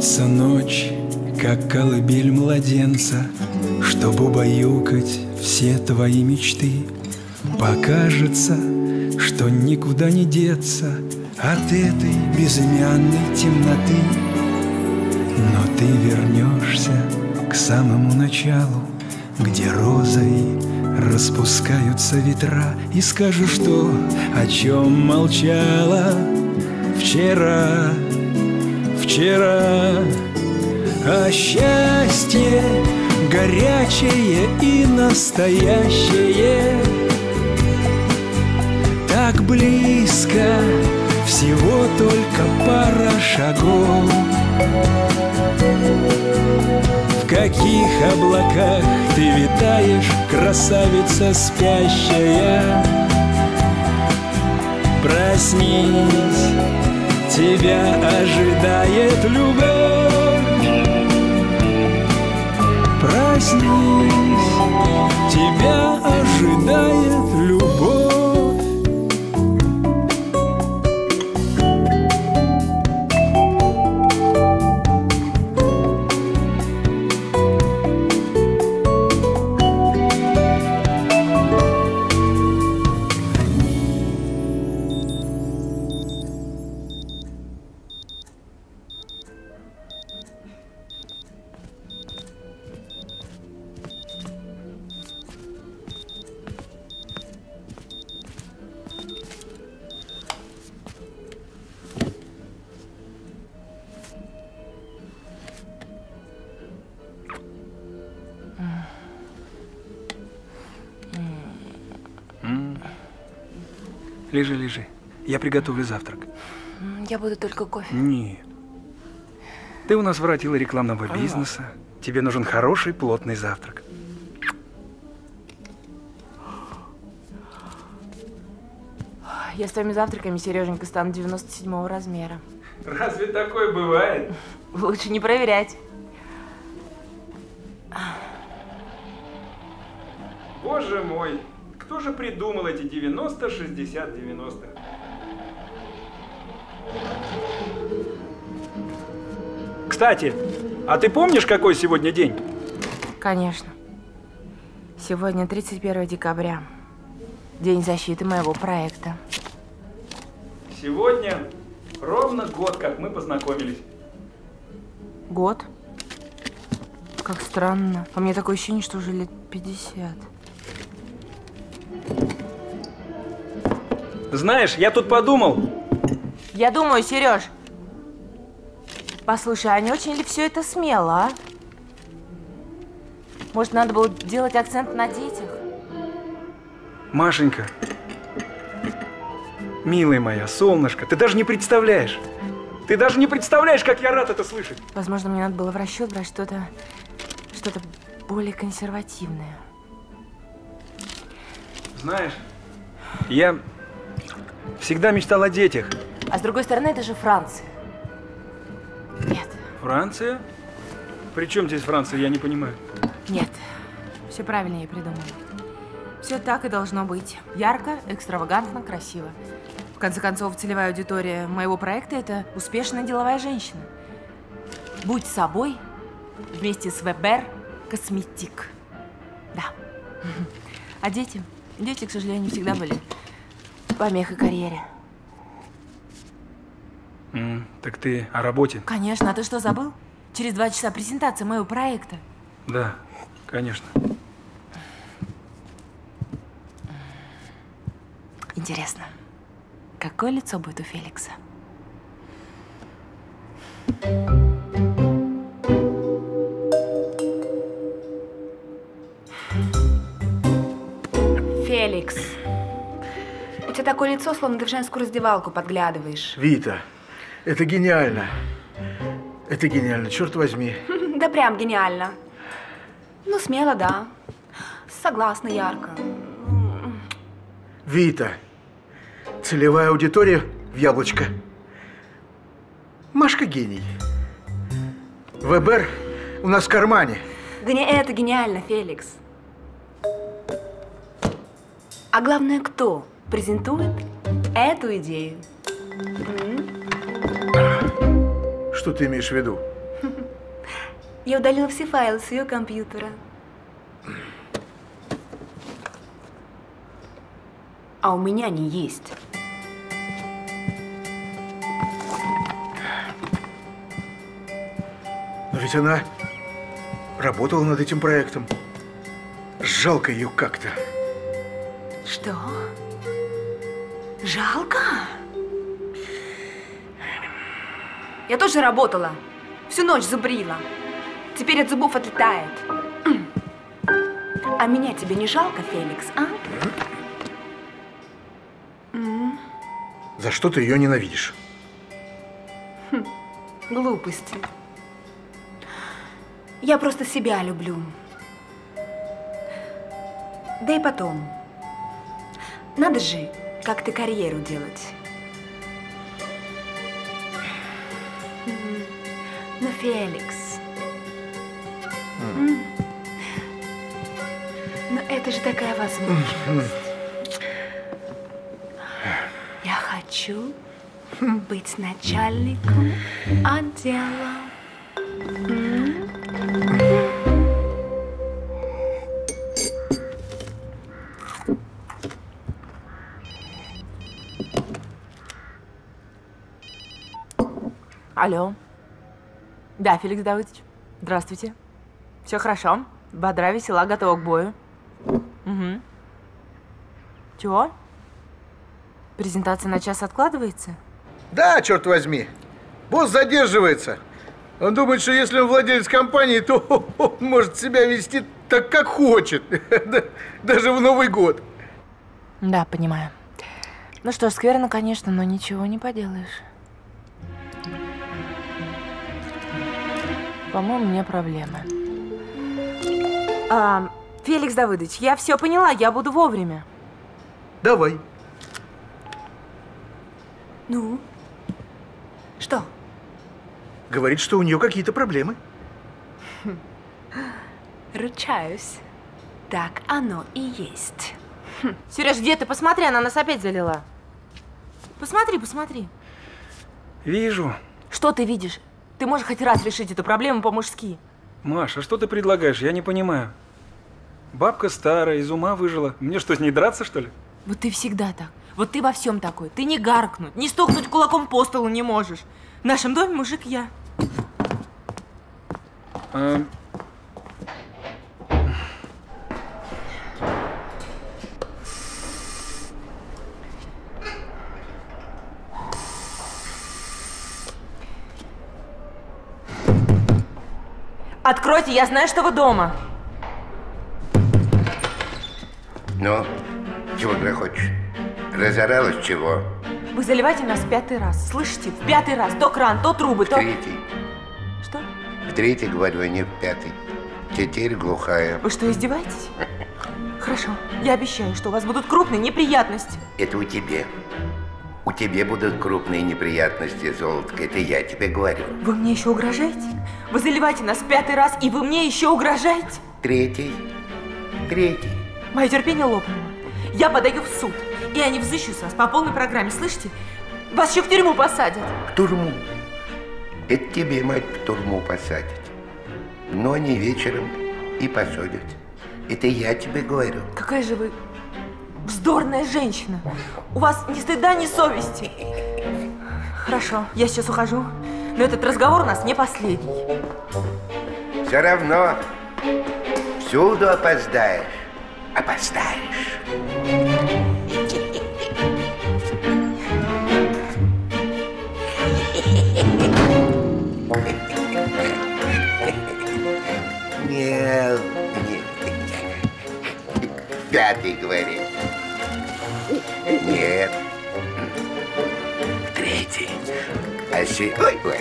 Льется ночь, как колыбель младенца, Чтоб убаюкать все твои мечты. Покажется, что никуда не деться От этой безымянной темноты. Но ты вернешься к самому началу, Где розой распускаются ветра, И скажешь то, о чем молчала вчера, вчера. А счастье горячее и настоящее Так близко, всего только пара шагов В каких облаках ты витаешь, красавица спящая Проснись, тебя ожидает любовь. Проснись, тебя ожидает любовь Лежи, лежи. Я приготовлю завтрак. Я буду только кофе. Нет. Ты у нас воротила рекламного бизнеса. Тебе нужен хороший, плотный завтрак. Я с твоими завтраками, Сереженька, стану 97 размера. Разве такое бывает? Лучше не проверять. Боже мой, кто же придумал эти 90, 60, 90? Кстати, а ты помнишь, какой сегодня день? Конечно. Сегодня 31 декабря. День защиты моего проекта. Сегодня ровно год, как мы познакомились. Год? Как странно. По мне такое ощущение, что уже лет 50. Знаешь, я тут подумал. Я думаю, Сереж. Послушай, а не очень ли все это смело, а? Может, надо было делать акцент на детях? Машенька, милая моя, солнышко, ты даже не представляешь. Ты даже не представляешь, как я рад это слышать. Возможно, мне надо было в расчет брать что-то, что-то более консервативное. Знаешь, я всегда мечтал о детях. А с другой стороны, это же Франция. Нет, Франция? При чем здесь Франция, я не понимаю. нет. Все правильно я придумала. Все так и должно быть. Ярко, экстравагантно, красиво. В конце концов, целевая аудитория моего проекта – это успешная деловая женщина. Будь собой вместе с Вебер Косметик. Да. А дети? Дети, к сожалению, всегда были помехой карьере. М, так ты о работе? Конечно, а ты что, забыл? Через два часа презентация моего проекта. Да, конечно. Интересно, какое лицо будет у Феликса? Феликс. У тебя такое лицо, словно ты в женскую раздевалку подглядываешь. Вита, это гениально. Это гениально, черт возьми. Да прям гениально. Ну, смело, да. Согласна, ярко. Вита, целевая аудитория в яблочко. Машка гений. ВБР у нас в кармане. Да не это гениально, Феликс. А главное, кто презентует эту идею? Что ты имеешь в виду? Я удалила все файлы с ее компьютера. А у меня они есть. Но ведь она работала над этим проектом. Жалко ее как-то. Что? Жалко? Я тоже работала. Всю ночь зубрила. Теперь от зубов отлетает. А меня тебе не жалко, Феликс, а? За что ты ее ненавидишь? Глупости. Я просто себя люблю. Да и потом. Надо же как-то карьеру делать. Ну, Феликс. М. Ну, это же такая возможность. Я хочу быть начальником отдела. Алло. Да, Феликс Давыдович. Здравствуйте. Все хорошо. Бодра, весела, готова к бою. Угу. Чего? Презентация на час откладывается? Да, черт возьми. Босс задерживается. Он думает, что если он владелец компании, то он может себя вести так, как хочет. Да- Даже в Новый год. Да, понимаю. Ну что ж, скверно, конечно, но ничего не поделаешь. По-моему, у меня проблемы. А, Феликс Давыдович, я все поняла, я буду вовремя. Давай. Ну? Что? Говорит, что у нее какие-то проблемы. Ручаюсь. Так оно и есть. Сереж, где ты? Посмотри, она нас опять залила. Посмотри, посмотри. Вижу. Что ты видишь? Ты можешь хоть раз решить эту проблему по-мужски. Маша, что ты предлагаешь? Я не понимаю. Бабка старая, из ума выжила. Мне что, с ней драться, что ли? Вот ты всегда так. Вот ты во всем такой. Ты не гаркнуть, не стукнуть кулаком по столу не можешь. В нашем доме мужик я. А, Откройте, я знаю, что вы дома. Ну, чего грохочешь? Разоралась чего? Вы заливаете нас в пятый раз. Слышите? В пятый раз. То кран, то трубы, В то... третий. Что? В третий, говорю, а не в пятый. Теперь глухая. Вы что, издеваетесь? Хорошо. Я обещаю, что у вас будут крупные неприятности. Это у тебя. У тебя будут крупные неприятности, золотко. Это я тебе говорю. Вы мне еще угрожаете? Вы заливаете нас пятый раз, и вы мне еще угрожаете? Третий. Третий. Мое терпение лопнуло. Я подаю в суд, и они взыщут с вас по полной программе, слышите? Вас еще в тюрьму посадят. В турму. Это тебе, мать, в турму посадят. Но не вечером и посадят. Это я тебе говорю. Какая же вы вздорная женщина. У вас ни стыда, ни совести. Хорошо, я сейчас ухожу. Но этот разговор у нас не последний. Все равно всюду опоздаешь. Опоздаешь. Нет, нет. Пятый, говорит. Нет. Третий. А, се- ой, ой.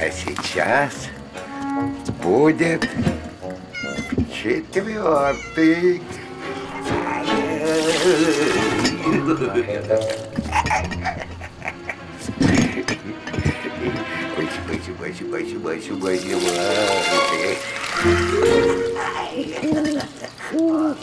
а сейчас будет четвертый. Спасибо, спасибо, спасибо, спасибо.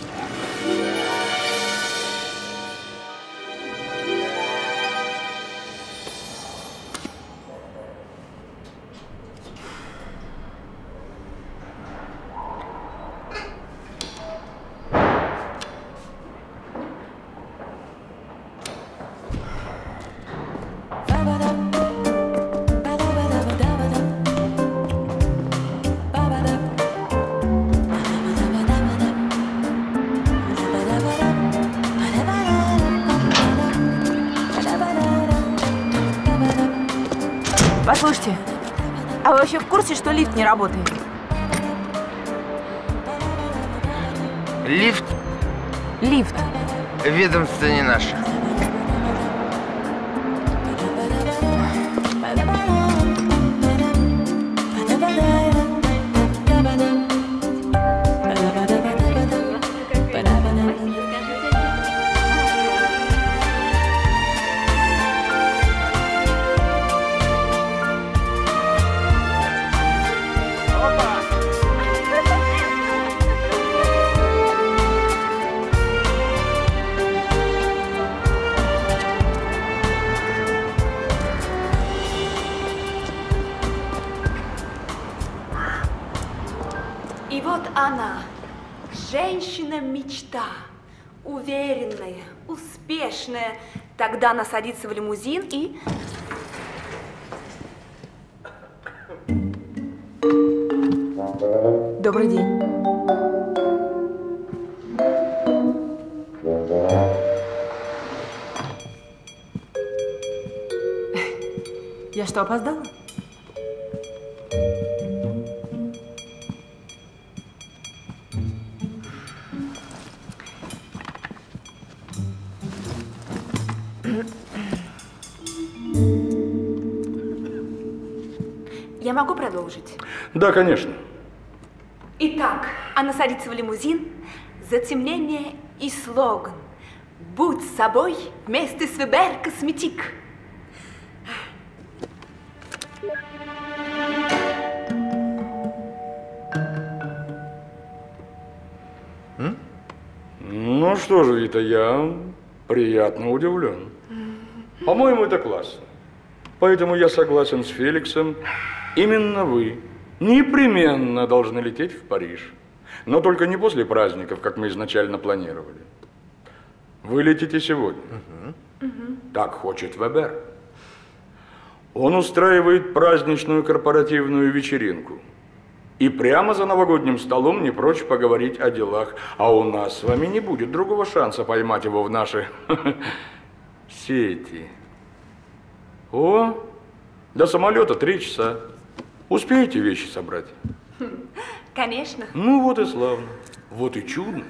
Лифт не работает? Лифт Лифт. ведомство не наше. Садится в лимузин и... Да, конечно. Итак, она садится в лимузин, затемнение и слоган. Будь собой вместе с Вебер Косметик. Ну что же, Вита, я приятно удивлен. По-моему, это классно. Поэтому я согласен с Феликсом. Именно вы непременно должны лететь в Париж. Но только не после праздников, как мы изначально планировали. Вы летите сегодня. Так хочет Вебер. Он устраивает праздничную корпоративную вечеринку. И прямо за новогодним столом не прочь поговорить о делах. А у нас с вами не будет другого шанса поймать его в наши сети. О, до самолета три часа. Успеете вещи собрать? Конечно. Ну вот и славно. Вот и чудно.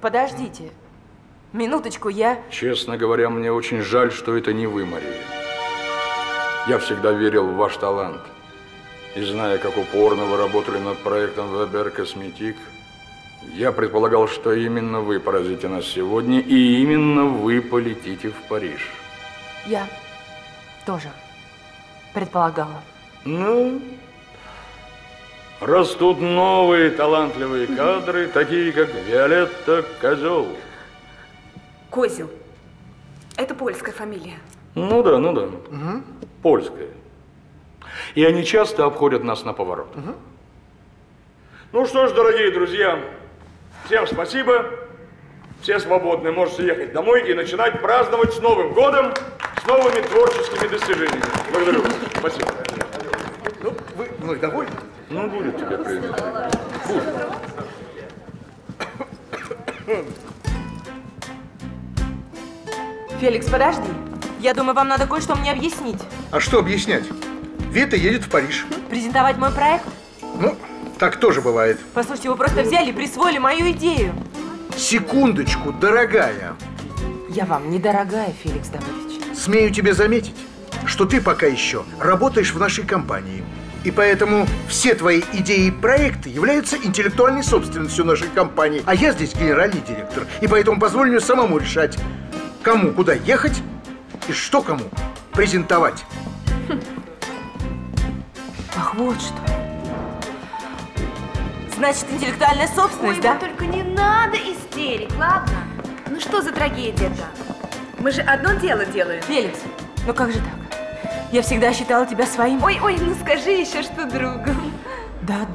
Подождите. Минуточку, я... Честно говоря, мне очень жаль, что это не вы, Мария. Я всегда верил в ваш талант. И зная, как упорно вы работали над проектом Weber Косметик, я предполагал, что именно вы поразите нас сегодня, и именно вы полетите в Париж. Я тоже предполагала. Ну, растут новые талантливые кадры, такие как Виолетта Козел. Козел. Это польская фамилия. Ну да, ну да. Польская. И они часто обходят нас на поворот. Ну что ж, дорогие друзья, всем спасибо. Все свободны, можете ехать домой и начинать праздновать с Новым годом, с новыми творческими достижениями. Благодарю вас. Спасибо. Ну, мной довольны? Ну, будет тебе приятно. Феликс, подожди. Я думаю, вам надо кое-что мне объяснить. А что объяснять? Вита едет в Париж. Презентовать мой проект? Ну, так тоже бывает. Послушайте, вы просто взяли и присвоили мою идею. Секундочку, дорогая. Я вам недорогая, Феликс Давыдович. Смею тебе заметить, что ты пока еще работаешь в нашей компании. И поэтому все твои идеи и проекты являются интеллектуальной собственностью нашей компании. А я здесь генеральный директор. И поэтому позволь мне самому решать, кому куда ехать и что кому презентовать. Ах, вот что. Значит, интеллектуальная собственность, Ой, да? только не надо истерик, ладно? Ну что за трагедия-то? Мы же одно дело делаем. Феликс, ну как же так? Я всегда считала тебя своим... Ой, ой, ну скажи еще, что другом. Да,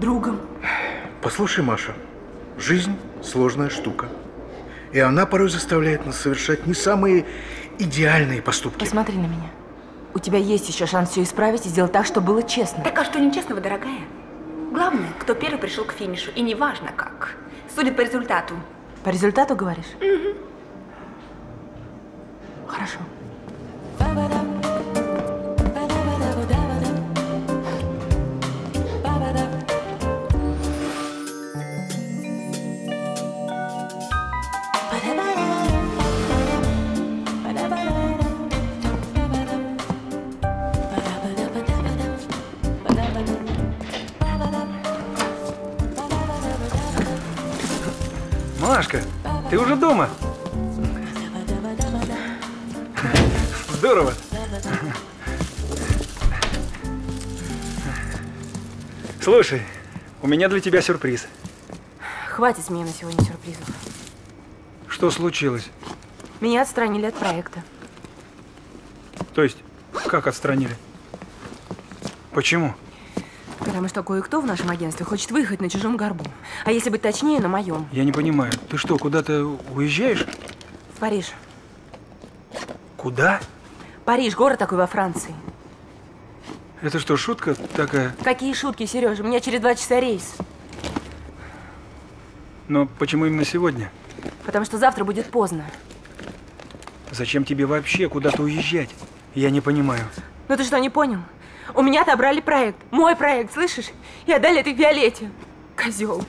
другом. Послушай, Маша, жизнь сложная штука. И она порой заставляет нас совершать не самые идеальные поступки. Посмотри на меня. У тебя есть еще шанс все исправить и сделать так, чтобы было честно. Так а что нечестного, дорогая? Главное, кто первый пришел к финишу, и неважно как. Судят по результату. По результату говоришь? Хорошо. Ты уже дома? Здорово. Слушай, у меня для тебя сюрприз. Хватит с меня на сегодня сюрпризов. Что случилось? Меня отстранили от проекта. То есть, как отстранили? Почему? Потому что кое-кто в нашем агентстве хочет выехать на чужом горбу. А если быть точнее, на моем. Я не понимаю. Ты что, куда-то уезжаешь? В Париж. Куда? Париж, город такой во Франции. Это что, шутка такая? Какие шутки, Сережа? У меня через два часа рейс. Но почему именно сегодня? Потому что завтра будет поздно. Зачем тебе вообще куда-то уезжать? Я не понимаю. Ну ты что, не понял? У меня отобрали проект. Мой проект, слышишь? И отдали этой Виолетте. Козел.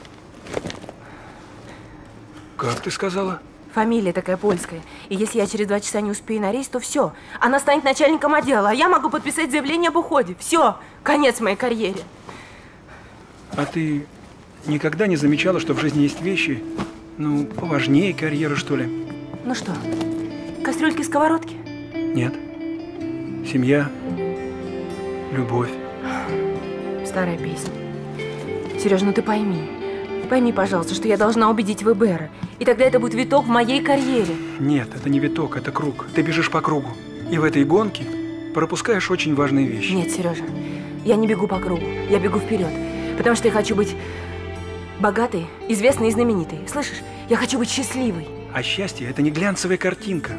Как ты сказала? Фамилия такая польская. И если я через два часа не успею на рейс, то все. Она станет начальником отдела, а я могу подписать заявление об уходе. Все, конец моей карьере. А ты никогда не замечала, что в жизни есть вещи, ну, поважнее карьеры, что ли? Ну что, кастрюльки-сковородки? Нет. Семья, любовь. Старая песня. Сережа, ну ты пойми. Пойми, пожалуйста, что я должна убедить ВБР. И тогда это будет виток в моей карьере. Нет, это не виток, это круг. Ты бежишь по кругу. И в этой гонке пропускаешь очень важные вещи. Нет, Сережа, я не бегу по кругу. Я бегу вперед. Потому что я хочу быть богатой, известной и знаменитой. Слышишь? Я хочу быть счастливой. А счастье – это не глянцевая картинка.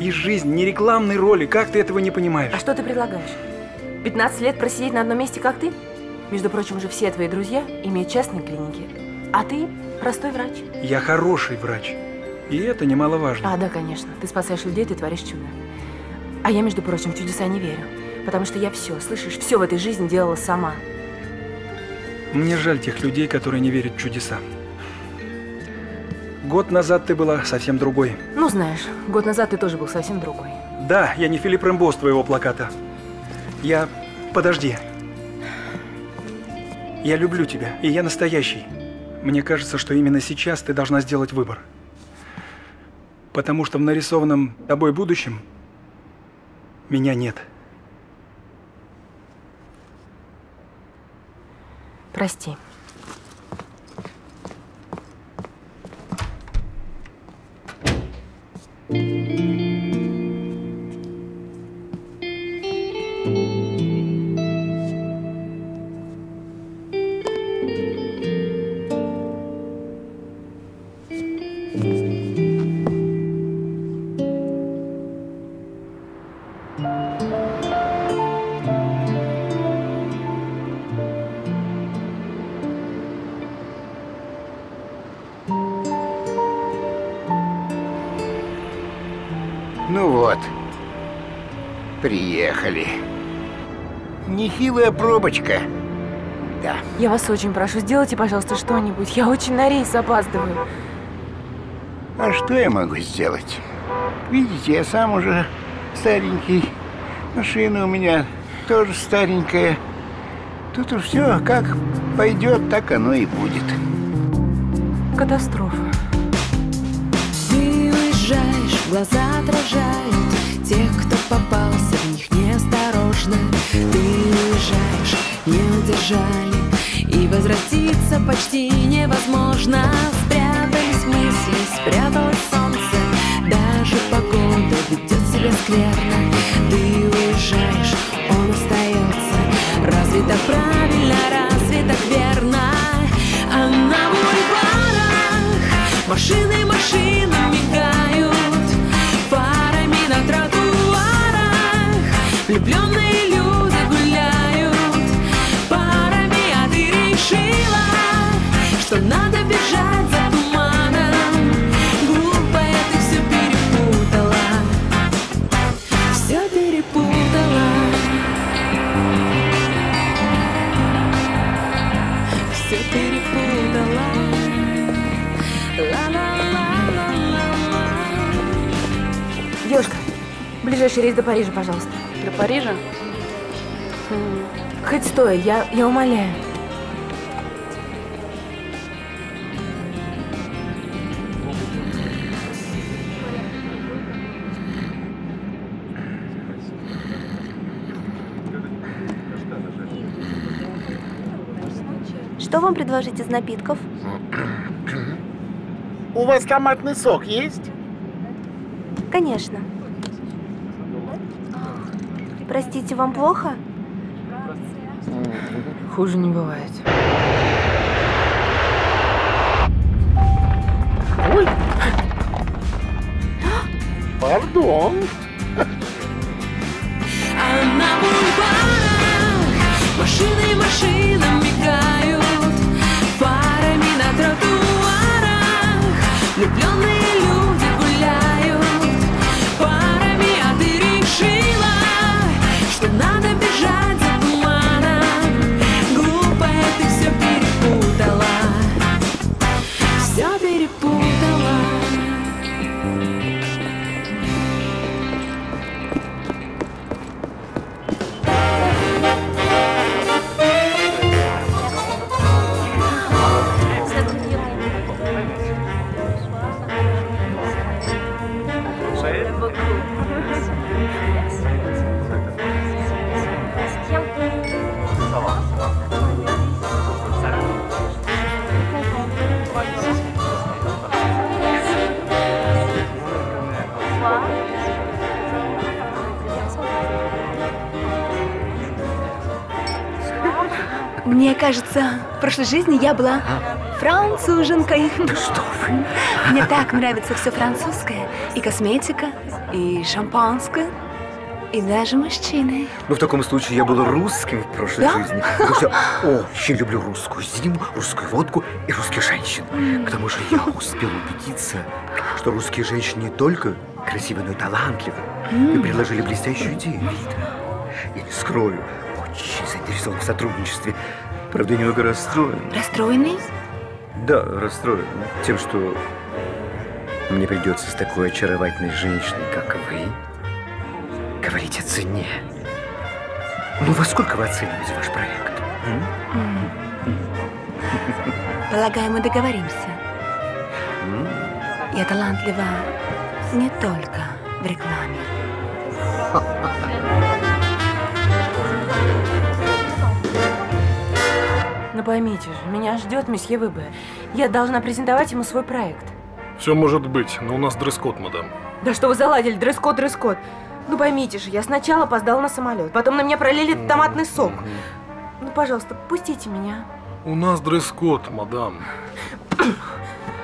И жизнь не рекламной роли. Как ты этого не понимаешь? А что ты предлагаешь? 15 лет просидеть на одном месте, как ты? Между прочим, уже все твои друзья имеют частные клиники. А ты простой врач. Я хороший врач. И это немаловажно. А, да, конечно. Ты спасаешь людей, ты творишь чудо. А я, между прочим, в чудеса не верю. Потому что я все, слышишь, все в этой жизни делала сама. Мне жаль тех людей, которые не верят в чудеса. Год назад ты была совсем другой. Ну, знаешь, год назад ты тоже был совсем другой. Да, я не Филипп Рэмбо с твоего плаката. Я... Подожди. Я люблю тебя, и я настоящий. Мне кажется, что именно сейчас ты должна сделать выбор. Потому что в нарисованном тобой будущем меня нет. Прости. Ну Нехилая пробочка. Да. Я вас очень прошу, сделайте, пожалуйста, что-нибудь. Я очень на рейс опаздываю. А что я могу сделать? Видите, я сам уже старенький. Машина у меня тоже старенькая. Тут уж все как пойдет, так оно и будет. Катастрофа. Ты уезжаешь, глаза отражают Тех, кто попался в них неосторожно. Ты уезжаешь, не удержали И возвратиться почти невозможно. Спрятались мысли, спряталось солнце Даже погода ведет себя скверно. Ты уезжаешь, он остается. Разве так правильно, разве так верно? А на бульварах машины, машины мигают Влюбленные люди гуляют. Парами, а ты решила Что надо бежать за туманом. Глупая, ты все перепутала. Все перепутала. Все перепутала. Ла-ла-ла-ла-ла-ла. Девушка, ближайший рейс до Парижа, пожалуйста. Парижа? Хм. Хоть стой, я, я умоляю. Что вам предложить из напитков? У вас томатный сок есть? Конечно. Простите, вам плохо? Хуже не бывает. Ой. Пардон. Мне кажется, в прошлой жизни я была француженкой. Да что вы? Мне так нравится все французское. И косметика, и шампанское, и даже мужчины. Ну, в таком случае я был русским в прошлой Да? жизни. Потому что очень люблю русскую зиму, русскую водку и русских женщин. К тому же я успел убедиться, что русские женщины не только красивы, но и талантливы. Вы предложили блестящую идею, Вита. Я не скрою, очень заинтересован в сотрудничестве. Правда, я немного расстроен. Расстроенный? Да, расстроен тем, что мне придется с такой очаровательной женщиной, как вы, говорить о цене. Ну, во сколько вы оцениваете ваш проект? м? Полагаю, мы договоримся. Я талантлива не только в рекламе. Ну поймите же, меня ждет месье ВБ. Я должна презентовать ему свой проект. Все может быть, но у нас дресс-код, мадам. Да что вы заладили, дресс-код, дресс-код. Ну поймите же, я сначала опоздала на самолет, потом на меня пролили томатный сок. Ну, пожалуйста, пустите меня. У нас дресс-код, мадам.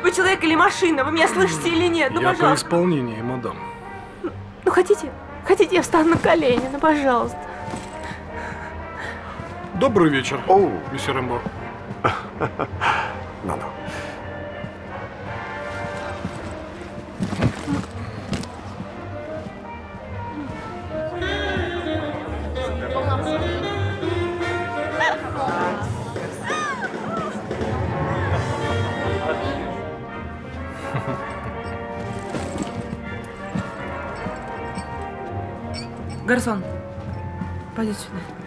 Вы человек или машина? Вы меня слышите или нет? Ну, Я по пожалуйста. исполнению, мадам. Ну, хотите? Хотите, я встану на колени? Ну, пожалуйста. Добрый вечер, Оу. месье Рэмбо. Ну-ну. Гарсон, пойди сюда.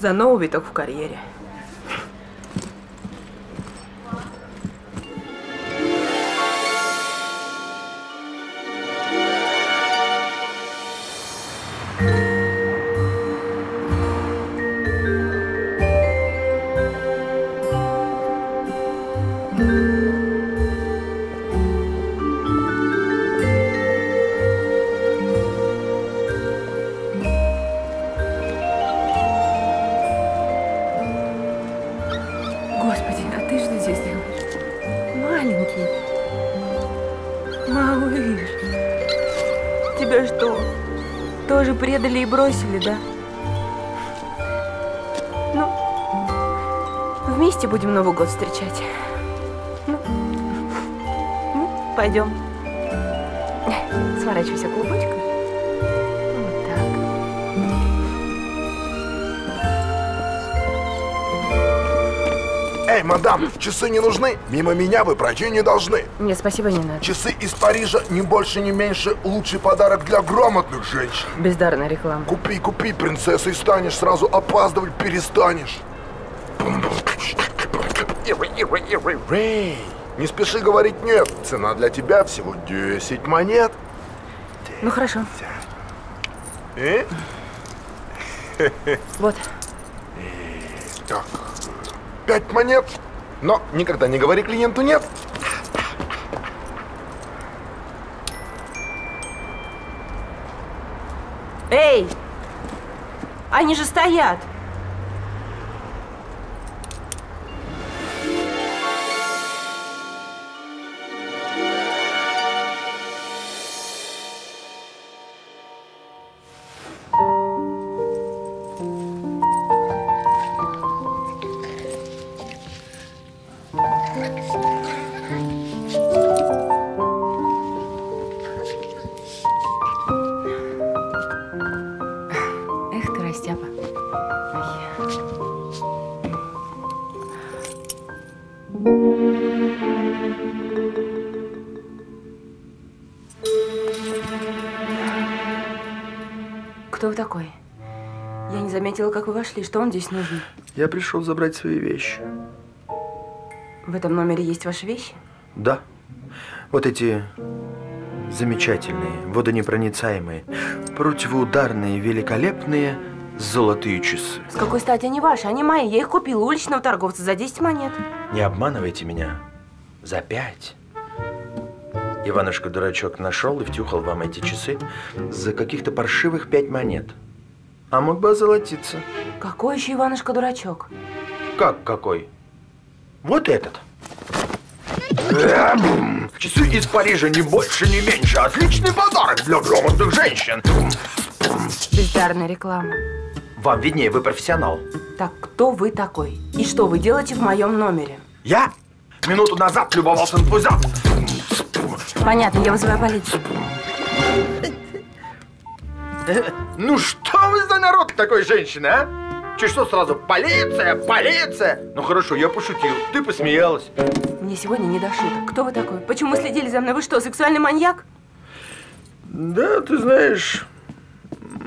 За новый виток в карьере. Бросили, да? Ну, вместе будем Новый год встречать. Ну, ну, пойдем. Сворачивайся клубочком. Эй, мадам, часы не нужны? Мимо меня вы пройти не должны. Нет, спасибо, не надо. Часы из Парижа не больше, не меньше лучший подарок для грамотных женщин. Бездарная реклама. Купи, купи, принцессой станешь, сразу опаздывать перестанешь. Не спеши говорить нет. Цена для тебя всего 10 монет. Ну хорошо. Э? Вот. Так, пять монет. Но никогда не говори клиенту нет. Эй! Они же стоят! Заметила, как вы вошли. Что вам здесь нужно? Я пришел забрать свои вещи. В этом номере есть ваши вещи? Да. Вот эти замечательные, водонепроницаемые, противоударные, великолепные золотые часы. С какой стати они ваши? Они мои. Я их купила уличного торговца за 10 монет. Не обманывайте меня. За пять. Иванушка-дурачок нашел и втюхал вам эти часы за каких-то паршивых пять монет. А мог бы озолотиться. Какой еще Иванушка-дурачок? Как какой? Вот этот. Часы из Парижа не больше, не меньше. Отличный подарок для грамотных женщин. Бездарная реклама. Вам виднее, вы профессионал. Так, кто вы такой? И что вы делаете в моем номере? Я минуту назад любовался зад. Понятно, я вызываю полицию. Ну что вы за народ такой женщины, а? Че что сразу? Полиция, полиция! Ну хорошо, я пошутил. Ты посмеялась. Мне сегодня не до шуток. Кто вы такой? Почему следили за мной? Вы что, сексуальный маньяк? Да, ты знаешь,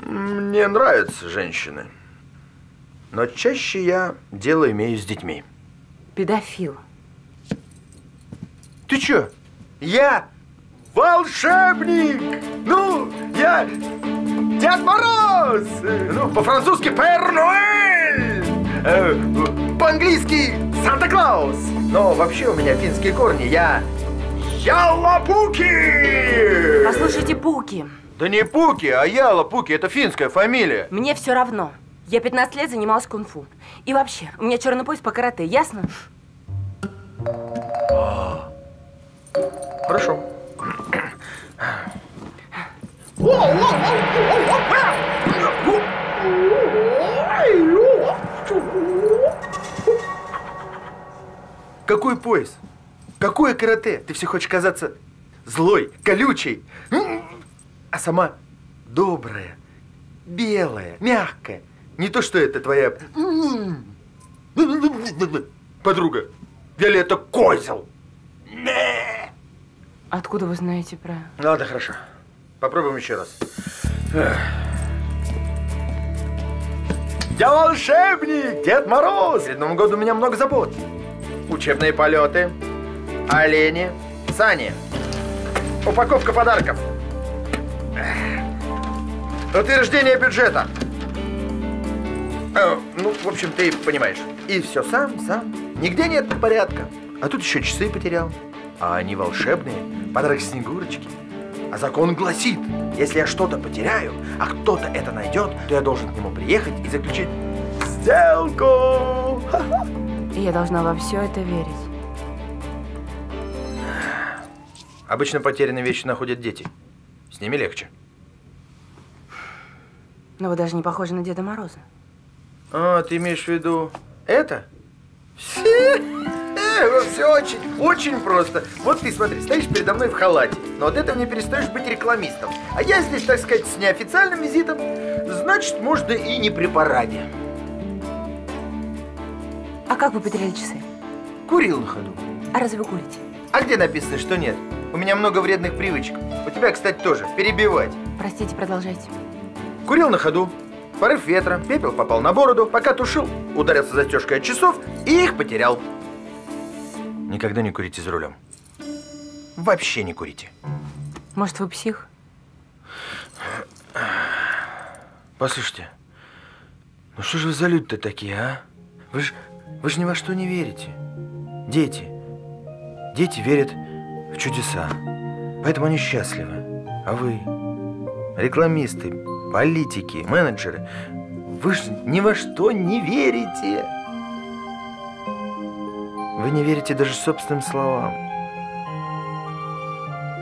мне нравятся женщины. Но чаще я дело имею с детьми. Педофил. Ты чё? Я волшебник! Ну, я Дед Мороз! Ну, по-французски Пэр Нуэль! Э, По-английски Санта-Клаус! Но вообще у меня финские корни. Я Ялапуки! Послушайте, Пуки, Да не Пуки, а Ялапуки. Это финская фамилия. мне все равно. Я 15 лет занималась кунг-фу. И вообще, у меня черный пояс по карате, ясно? Хорошо. Какой пояс? Какое карате? Ты все хочешь казаться злой, колючей, а сама добрая, белая, мягкая. Не то, что это твоя подруга Виолетта Козел. Откуда вы знаете про... Ну, ладно, хорошо. Попробуем еще раз. Я волшебник, Дед Мороз. Перед Новым годом у меня много забот. Учебные полеты, олени, сани, упаковка подарков, утверждение бюджета. Э, ну, в общем, ты понимаешь. И все сам, сам. Нигде нет порядка. А тут еще часы потерял. А они волшебные. Подарок Снегурочки. А закон гласит, если я что-то потеряю, а кто-то это найдет, то я должен к нему приехать и заключить сделку. И я должна во все это верить. Обычно потерянные вещи находят дети. С ними легче. Но вы даже не похожи на Деда Мороза. А, ты имеешь в виду это? Все, все очень, очень просто. Вот ты, смотри, стоишь передо мной в халате, но от этого не перестаешь быть рекламистом. А я здесь, так сказать, с неофициальным визитом, значит, можно и не при параде. А как вы потеряли часы? Курил на ходу. А разве вы курите? А где написано, что нет? У меня много вредных привычек. У тебя, кстати, тоже. Перебивать. Простите, продолжайте. Курил на ходу. Порыв ветра, пепел попал на бороду, пока тушил, ударился застежкой от часов и их потерял. Никогда не курите за рулем. вообще не курите. Может, вы псих? Послушайте, ну что же вы за люди-то такие, а? Вы же вы ж ни во что не верите. Дети. Дети верят в чудеса. Поэтому они счастливы. А вы, рекламисты, политики, менеджеры, вы же ни во что не верите. Вы не верите даже собственным словам.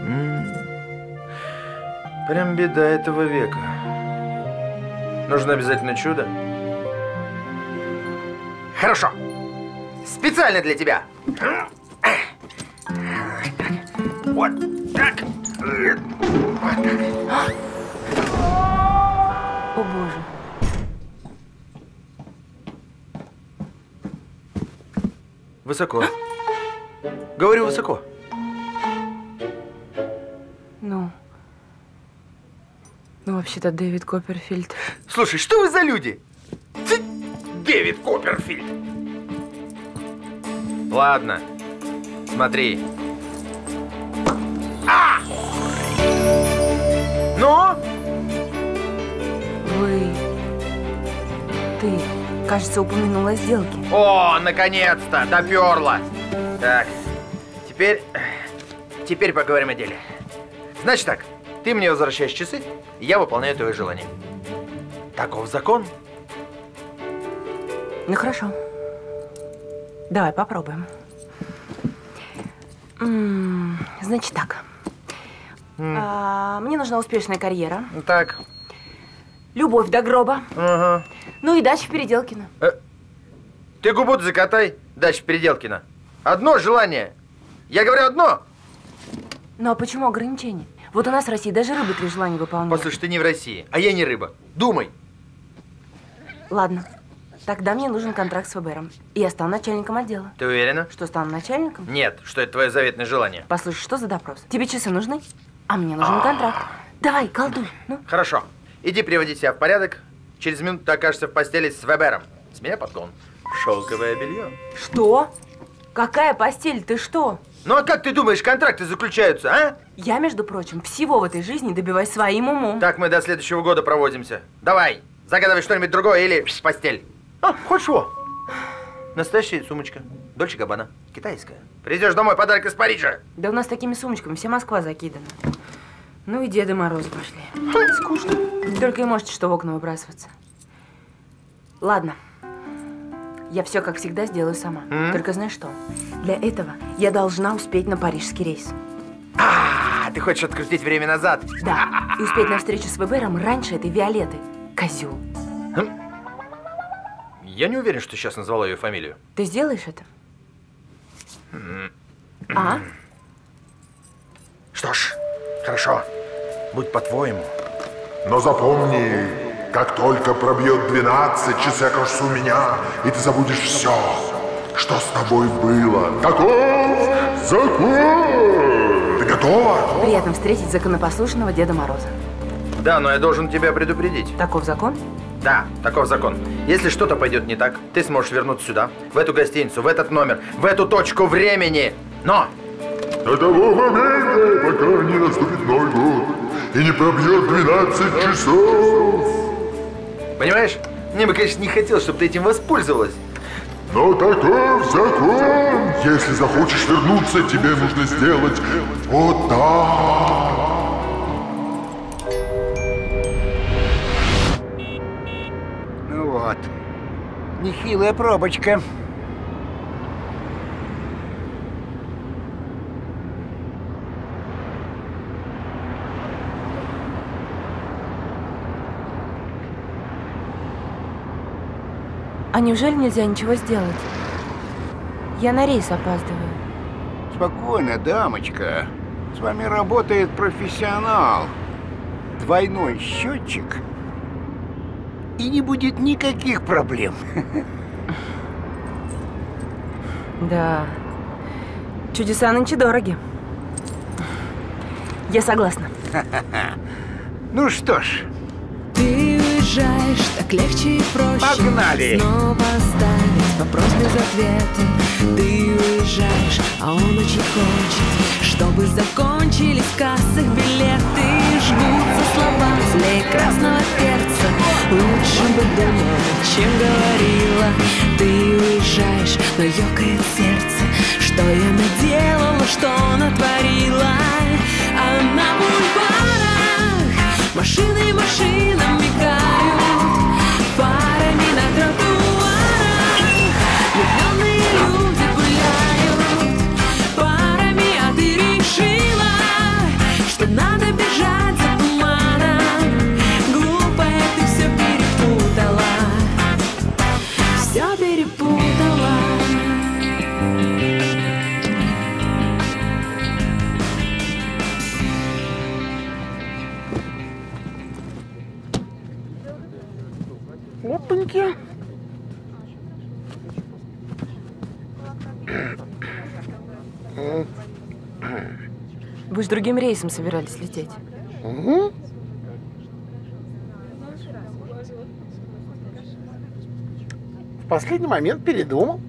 М. Прям беда этого века. Нужно обязательно чудо. Хорошо. Специально для тебя. Вот так. Вот так. О боже. Высоко. Говорю высоко. Ну. Ну, вообще-то Дэвид Копперфильд. Слушай, что вы за люди? Ты Дэвид Копперфильд. Ладно. Смотри. Кажется, упомянула о сделке. О, наконец-то, доперла. Так, теперь, теперь поговорим о деле. Значит так, ты мне возвращаешь часы, и я выполняю твое желание. Таков закон. Ну, хорошо. Давай попробуем. М, Значит так. А, мне нужна успешная карьера. Так. Любовь до гроба. Ага. Ну и дача в Переделкино. Ты губу закатай, дальше Переделкина. Одно желание. Я говорю одно. Ну а почему ограничения? Вот у нас в России даже рыбы три желания выполняют. Послушай, ты не в России, а я не рыба. Думай. Ладно. Тогда мне нужен контракт с ФБРом. И я стану начальником отдела. Ты уверена? Что, стану начальником? Нет, что это твое заветное желание. Послушай, что за допрос? Тебе часы нужны? А мне нужен контракт. Давай, колдуй. Ну. Хорошо. Иди приводи себя в порядок. Через минуту ты окажешься в постели с Вебером. С меня подгон. Шелковое белье. Что? Какая постель? Ты что? Ну а как ты думаешь, контракты заключаются, а? Я, между прочим, всего в этой жизни добиваюсь своим умом. Так мы до следующего года проводимся. Давай, загадывай что-нибудь другое или в постель. А, хочешь что? Настоящая сумочка. Дольче Габбана. Китайская. Придешь домой, подарок из Парижа. Да у нас такими сумочками вся Москва закидана. Ну и Деды Морозы пошли. Скучно. Только и можете что в окна выбрасываться. Ладно. Я все, как всегда, сделаю сама. М? Только знаешь что? Для этого я должна успеть на парижский рейс. А, ты хочешь открутить время назад? Да. И успеть на встречу с ВБРом раньше этой Виолеты. Козел. Я не уверен, что сейчас назвала ее фамилию. Ты сделаешь это? А? Что ж, хорошо. Будь по-твоему. Но запомни, как только пробьет 12, часы окажутся у меня, и ты забудешь все, что с тобой было. Таков закон! Ты готова? Приятно встретить законопослушного Деда Мороза. Да, но я должен тебя предупредить. Таков закон? Да, таков закон. Если что-то пойдет не так, ты сможешь вернуться сюда, в эту гостиницу, в этот номер, в эту точку времени. Но До того момента, пока не наступит Новый год и не пробьет 12 часов. Понимаешь? Мне бы, конечно, не хотелось, чтобы ты этим воспользовалась. Но таков закон. Если захочешь вернуться, тебе нужно сделать вот так. Ну вот. Нехилая пробочка. А неужели нельзя ничего сделать? Я на рейс опаздываю. Спокойно, дамочка. С вами работает профессионал. Двойной счетчик. И не будет никаких проблем. Да. Чудеса нынче дороги. Я согласна. Ну что ж, уезжаешь, так легче и проще Погнали! Снова ставить вопрос без ответа. Ты уезжаешь, а он очень хочет Чтобы закончились в кассах билеты. Жгутся слова злее красного перца. Лучше бы думала, чем говорила. Ты уезжаешь, но ёкает сердце. Что я наделала, что натворила А на бульварах машины мигают Вы же другим рейсом собирались лететь. Угу. В последний момент передумал.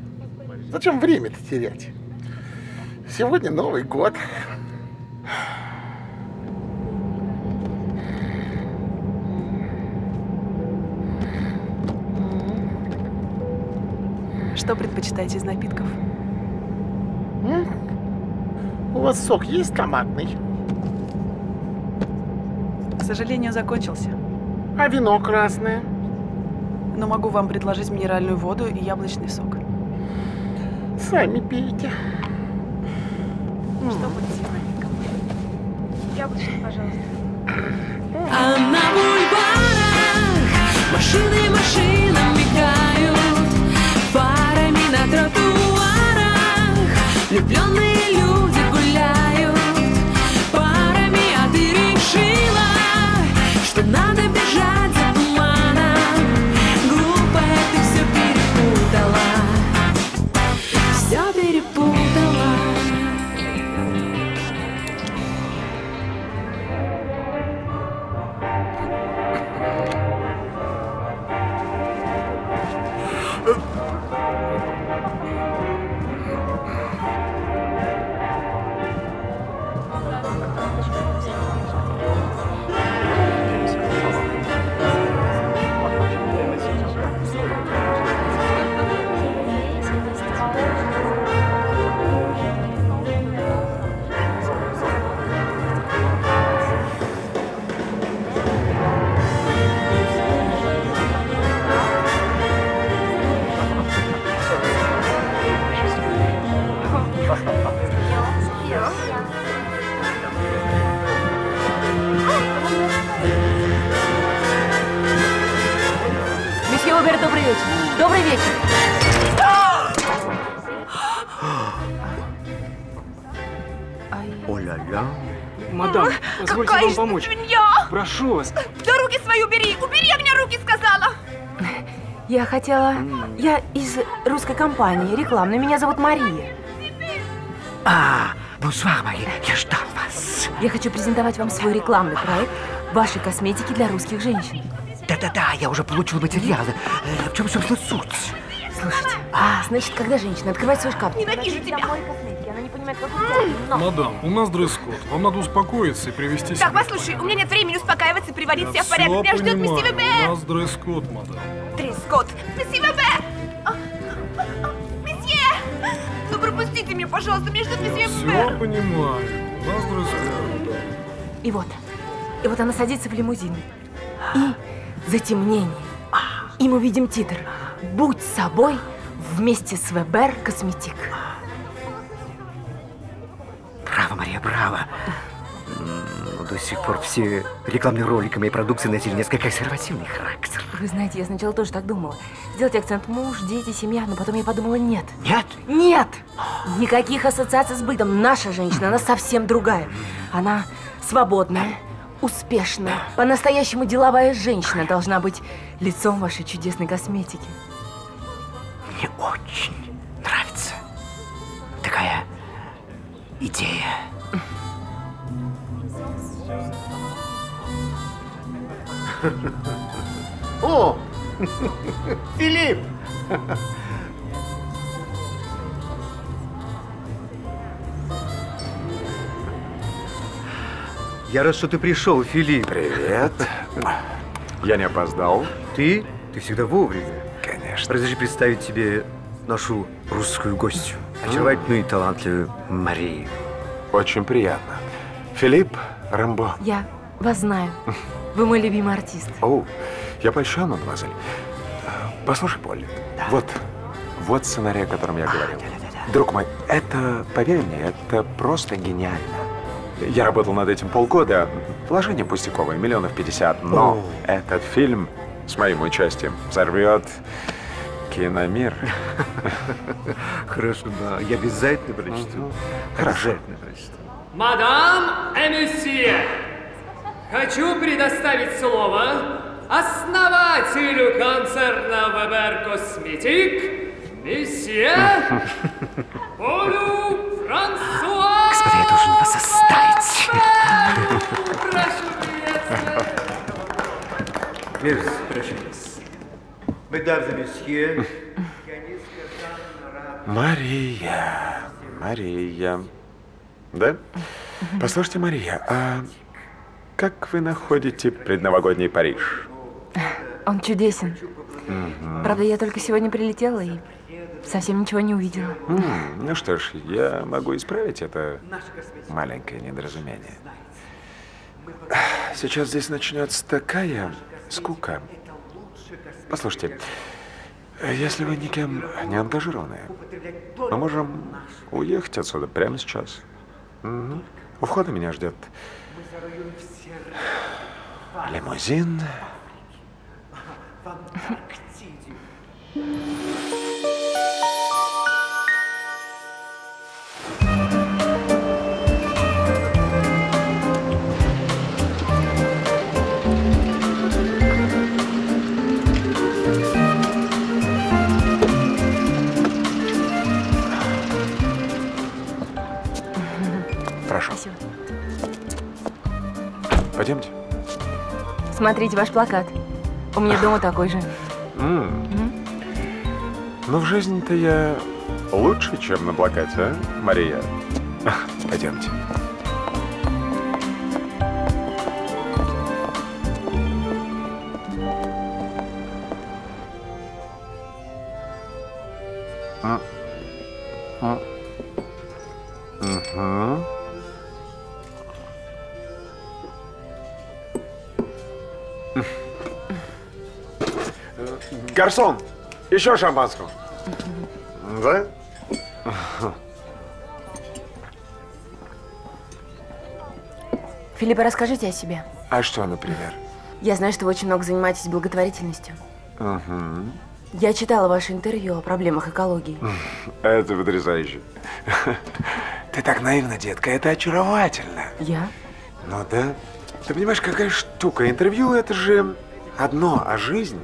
Зачем время-то терять? Сегодня Новый год. Что предпочитаете из напитков? М? У вас сок есть томатный? К сожалению, закончился. А вино красное? Но могу вам предложить минеральную воду и яблочный сок. Сами пейте. Что будете из напитков? Яблочный, пожалуйста. А на бульварах машины машинам мигают Фарами на тротуарах Влюбленные вам помочь. свинья! Прошу вас. Да руки свои убери! Убери от меня руки, сказала! Я хотела... Я из русской компании рекламной. Меня зовут Мария. А, бонсуар, Мария, я ждал вас. Я хочу презентовать вам свой рекламный проект вашей косметики для русских женщин. Да-да-да, я уже получил материалы. Э, В чем, собственно, суть? Слушайте, а, значит, когда женщина открывает свой шкаф... Ненавижу тебя! Не Мадам, у нас дресс-код. Вам надо успокоиться и привести себя. Так, послушай, у меня нет времени успокаиваться и приводить себя в порядок. Меня ждет понимаю. Вебер! У нас дресс-код, мадам. Месье Вебер! А, Месье! Ну пропустите меня, пожалуйста, меня ждет месье Все Вебер! понимаю. У нас дресс-код. И вот, и вот она садится в лимузин. И затемнение. И мы видим титр. Будь собой вместе с Вебер Косметик. Браво, Мария, браво. Но До сих пор все рекламные ролики моей продукции носили несколько консервативный характер. Вы знаете, я сначала тоже так думала. Сделать акцент муж, дети, семья, но потом я подумала, нет. Нет? Нет! Никаких ассоциаций с бытом. Наша женщина, она совсем другая. Она свободная, успешная, по-настоящему деловая женщина должна быть лицом вашей чудесной косметики. Мне очень нравится такая идея. О, Филипп! Я рад, что ты пришел, Филипп. Привет. Я не опоздал. Ты? Ты всегда вовремя. Конечно. Разреши представить тебе нашу русскую гостью. Очаровательную и талантливую Марию. Очень приятно. Филипп Рэмбо. Я вас знаю. Вы мой любимый артист. О, я польщен, мадемуазель. Послушай, Полли. Вот, вот сценарий, о котором я говорил. Друг мой, это, поверь мне, это просто гениально. Я работал над этим полгода. Вложение пустяковое, миллионов пятьдесят. Но О. этот фильм с моим участием взорвет киномир. Хорошо, да. Я обязательно прочту. Хорошо. Обязательно прочту. Мадам и месье, хочу предоставить слово основателю концерна Weber Косметик, месье Полю Франсуа. Господи, я должен вас оставить. Прошу приветствовать. Мерси, прошу Мария, Мария. Да? Послушайте, Мария, а как вы находите предновогодний Париж? Он чудесен. Мгм. Правда, я только сегодня прилетела и совсем ничего не увидела. М, Ну что ж, я могу исправить это маленькое недоразумение. Сейчас здесь начнется такая скука. Послушайте, если вы никем не ангажированы, мы можем уехать отсюда прямо сейчас. У входа меня ждет лимузин. Прошу. Пойдемте. Смотрите ваш плакат. У меня дома такой же. М. Ну, в жизни-то я лучше, чем на плакате, а, Мария? Пойдемте. Гарсон, еще шампанского. Да? Филиппа, расскажите о себе. А что, например? Я знаю, что вы очень много занимаетесь благотворительностью. Мгм. Я читала ваше интервью о проблемах экологии. Это потрясающе. Ты так наивна, детка, это очаровательно. Я? Ну да. Ты понимаешь, какая штука? Интервью это же одно, а жизнь...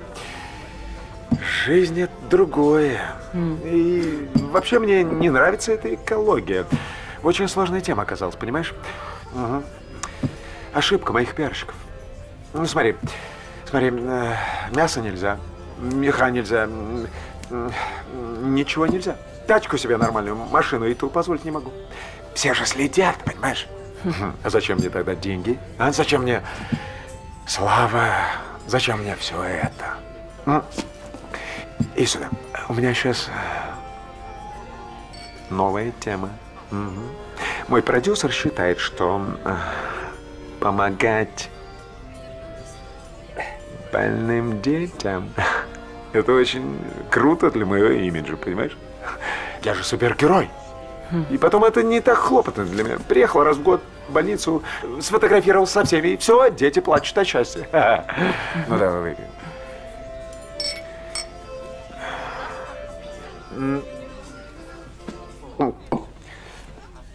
Жизнь это другое. И вообще мне не нравится эта экология. Очень сложная тема оказалась, понимаешь? Мгм. Ошибка моих пиарщиков. Ну смотри, смотри, э, мясо нельзя, меха нельзя, ничего нельзя. Тачку себе нормальную, машину и ту позволить не могу. Все же следят, понимаешь? А зачем мне тогда деньги? А зачем мне слава? Зачем мне все это? И сюда. У меня сейчас новая тема. Мгм. Мой продюсер считает, что э, помогать больным детям это очень круто для моего имиджа, понимаешь? Я же супергерой. И потом это не так хлопотно для меня. Приехал раз в год в больницу, сфотографировался со всеми, и все, дети плачут от счастья. Ну давай выпьем.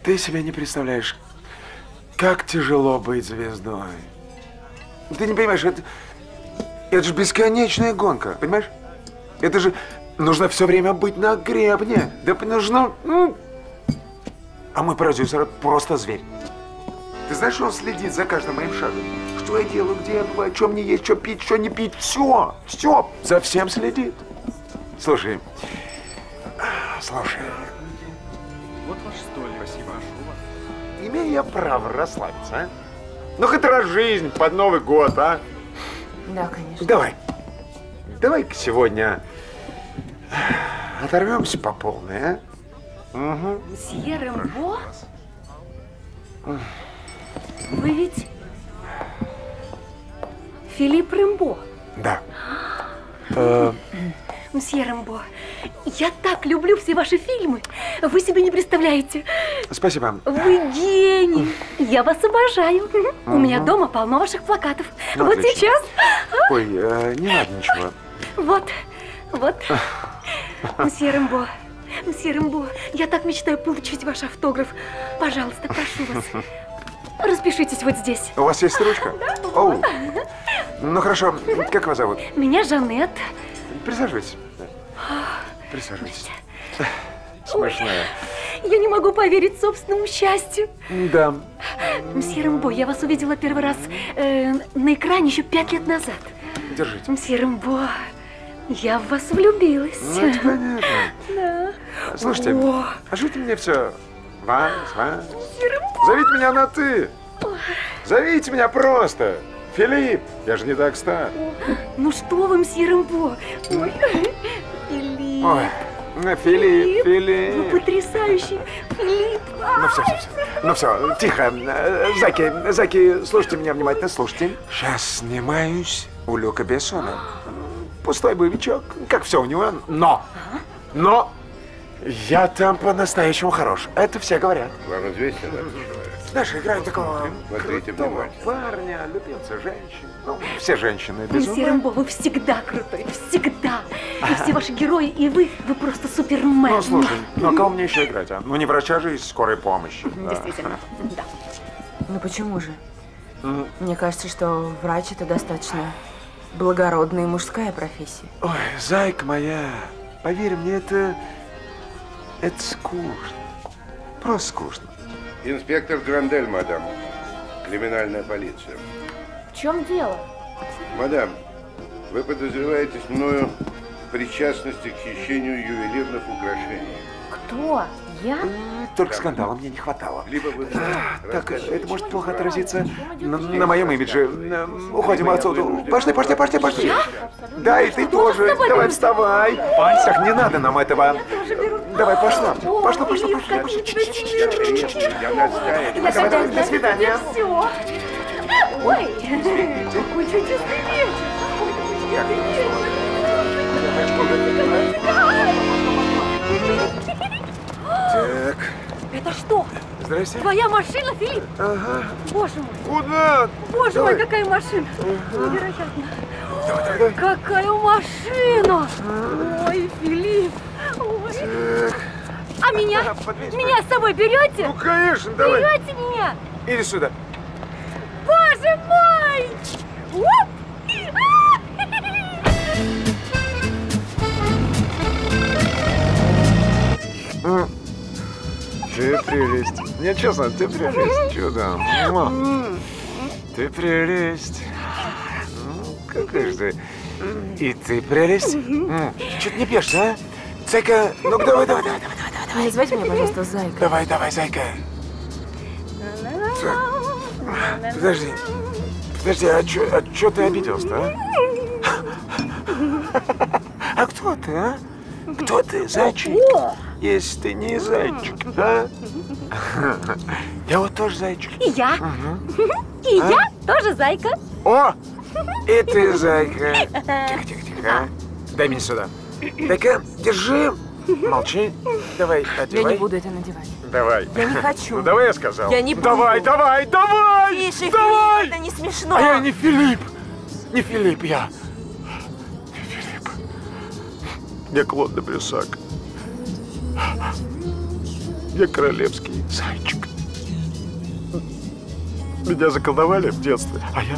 Ты себе не представляешь, как тяжело быть звездой. Ты не понимаешь, это, это же бесконечная гонка, понимаешь? Это же нужно все время быть на гребне. Да нужно... ну. А мой продюсер просто зверь. Ты знаешь, он следит за каждым моим шагом. Что я делаю, где я бываю, что мне есть, что пить, что не пить. Все, все, за всем следит. Слушай, слушай, Вот ваш столик. Спасибо. имею я право расслабиться, а? Ну, хоть раз жизнь, под Новый год, а? Да, конечно. Давай. Давай-ка сегодня оторвемся по полной, а? Угу. Мсье Рэмбо? Вы ведь Филипп Рэмбо? Да. Мсье Рэмбо, я так люблю все ваши фильмы. Вы себе не представляете. спасибо. Вы гений. Я вас обожаю. У меня дома полно ваших плакатов. Ну, вот отлично. сейчас. Ой, э, не надо ничего. Вот, вот. Мсье Рэмбо, мсье Рэмбо, я так мечтаю получить ваш автограф. Пожалуйста, прошу вас. Распишитесь вот здесь. У вас есть ручка? Оу. Ну хорошо, как вас зовут? Меня Жанет. Присаживайтесь. Присаживайтесь. Смешная. Я не могу поверить собственному счастью. Да. Мсье Рэмбо, я вас увидела первый раз э, на экране еще пять лет назад. Держите. Мсье Рэмбо, я в вас влюбилась. Ну, это понятно. Да. Слушайте, О. а мне все. Вась, Вась. Зовите меня на «ты». Зовите меня просто. Филипп. Я же не так стар. Ну что вы, мсье Рэмбо? Ой. Ой, ну, Филипп, Вы Филипп. потрясающий. Филипп. Ну все, все, все. Ну все, тихо. Э, Заки, Заки, слушайте меня внимательно, слушайте. Сейчас снимаюсь у Люка Бессона. Пустой боевичок, как все у него, но, но я там по-настоящему хорош. Это все говорят. Вам человек? Знаешь, играю такого Смотрите крутого внимательно. парня, любимца женщин. Ну, все женщины Мсье безумно. Рэмбо, вы всегда крутой, всегда. И все ваши герои, и вы, вы просто супермен. Ну, слушай, ну а кого мне еще играть, а? Ну, не врача же из скорой помощи. Действительно, да. Ну почему же? Мне кажется, что врач это достаточно благородная и мужская профессия. Ой, зайка моя, поверь мне, это... Это скучно. Просто скучно. Инспектор Грандель, мадам. Криминальная полиция. В чем дело? Мадам, вы подозреваетесь мною в причастности к хищению ювелирных украшений. Кто? Я? Только скандала мне не хватало. Либо вы Так, это может плохо отразиться на, на моем имидже. Уходим отсюда. Пошли, пошли, пошли, пошли. Да, и ты тоже. Давай, вставай. Так, не надо нам этого. Давай, пошла. Пошла, пошла, пошла. Я настаиваю. До свидания. Все. Ой, какой чудесный вечер. Так, Это что? здрасте. Твоя машина, Филипп? Ага. Боже мой. Куда? Боже Давай. мой, какая машина. Невероятно. Какая машина. Ой, Филипп. Ой. Так. А меня? Меня с собой берете? Ну, конечно, давай. Берете меня? Иди сюда. Мой! Ты прелесть. Не, честно, ты прелесть. Чудо. Ты прелесть. Ну, какая же ты. И ты прелесть. Че ты не пьешь, а? Зайка, ну давай, давай, давай, давай, давай. Не называйте меня, пожалуйста, зайкой. Давай, давай, зайка. Так. Подожди. Подожди, а чё, а чё ты обиделся-то, а? А кто ты, а? Кто ты, зайчик? Если ты не зайчик, а? Я вот тоже зайчик. И я. Мгм. И А? я тоже зайка. О! И ты, зайка. Тихо, тихо, тихо. Дай меня сюда. Дай-ка, держи. Молчи. Давай, Я одевай. не буду это надевать. Давай. Я не хочу. Ну, давай я сказал. Я не буду. Давай, давай, давай! Тише, давай! Филипп, это не смешно. А я не Филипп. Не Филипп, я. Не Филипп. Я Клод де Брюсак. Я королевский зайчик. Меня заколдовали в детстве, а я...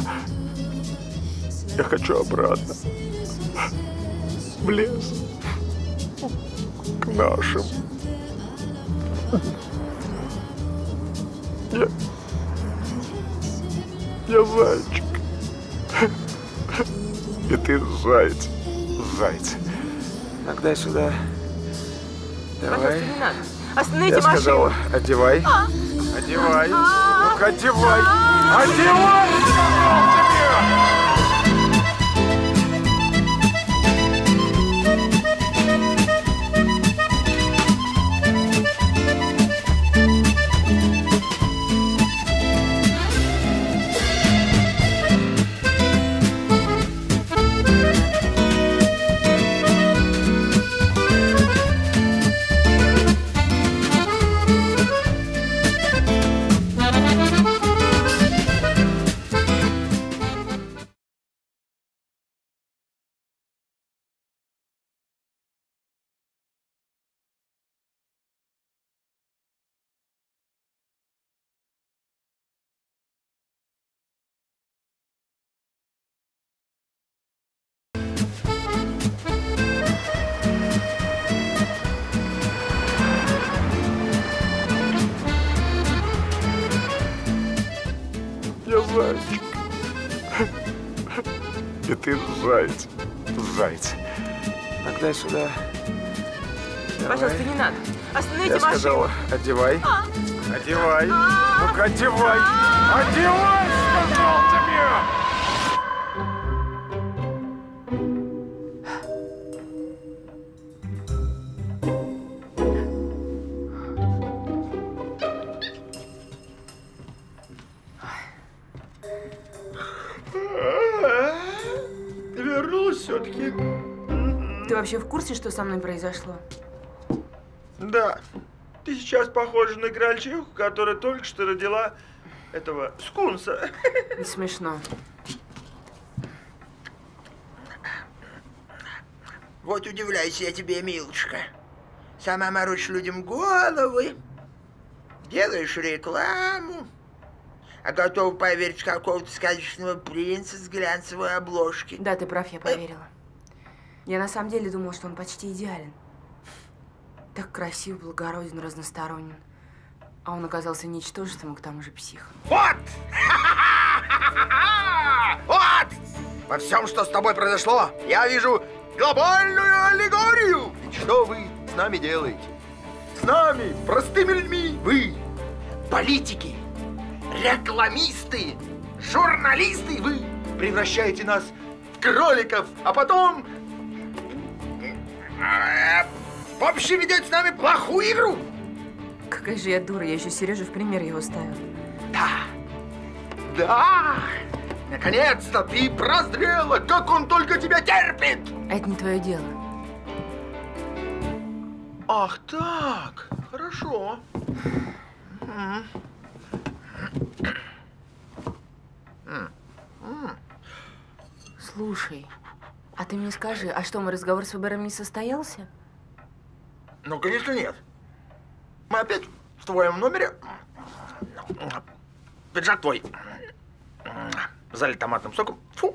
Я хочу обратно. В лес. К нашим. Я... Я зайчик. И ты заяц. Заяц. Тогда сюда. Давай. Не надо. Остановите Я машину. сказала, одевай. А. Одевай. Ну-ка, одевай. Одевай, сказал тебе! Ты заяц. Заяц. Тогда сюда. Давай. Пожалуйста, не надо. Остановите Я машину. сказала, одевай. Одевай. Ну-ка, одевай. Одевай, сказал тебе! Вообще в курсе, что со мной произошло? Да. Ты сейчас похожа на крольчиху, которая только что родила этого скунса. Не смешно. Вот удивляюсь я тебе, милочка. Сама морочишь людям головы, делаешь рекламу, а готов поверить в какого-то сказочного принца с глянцевой обложки. Да, ты прав, я поверила. Я на самом деле думала, что он почти идеален. Так красив, благороден, разносторонен. А он оказался ничтожеством, и к тому же псих. Вот! Вот! Во всем, что с тобой произошло, я вижу глобальную аллегорию. Что вы с нами делаете? С нами, простыми людьми, вы, политики, рекламисты, журналисты, вы превращаете нас в кроликов, а потом э, в общем ведете с нами плохую игру. Какая же я дура, я еще Сережу в пример его ставила. Да! Наконец-то ты прозрела, как он только тебя терпит! А это не твое дело. Ах так, хорошо. Слушай, а ты мне скажи, а что, мой разговор с ФБРом не состоялся? Ну, конечно, нет. Мы опять в твоем номере. Пиджак твой. Залит томатным соком. Фу.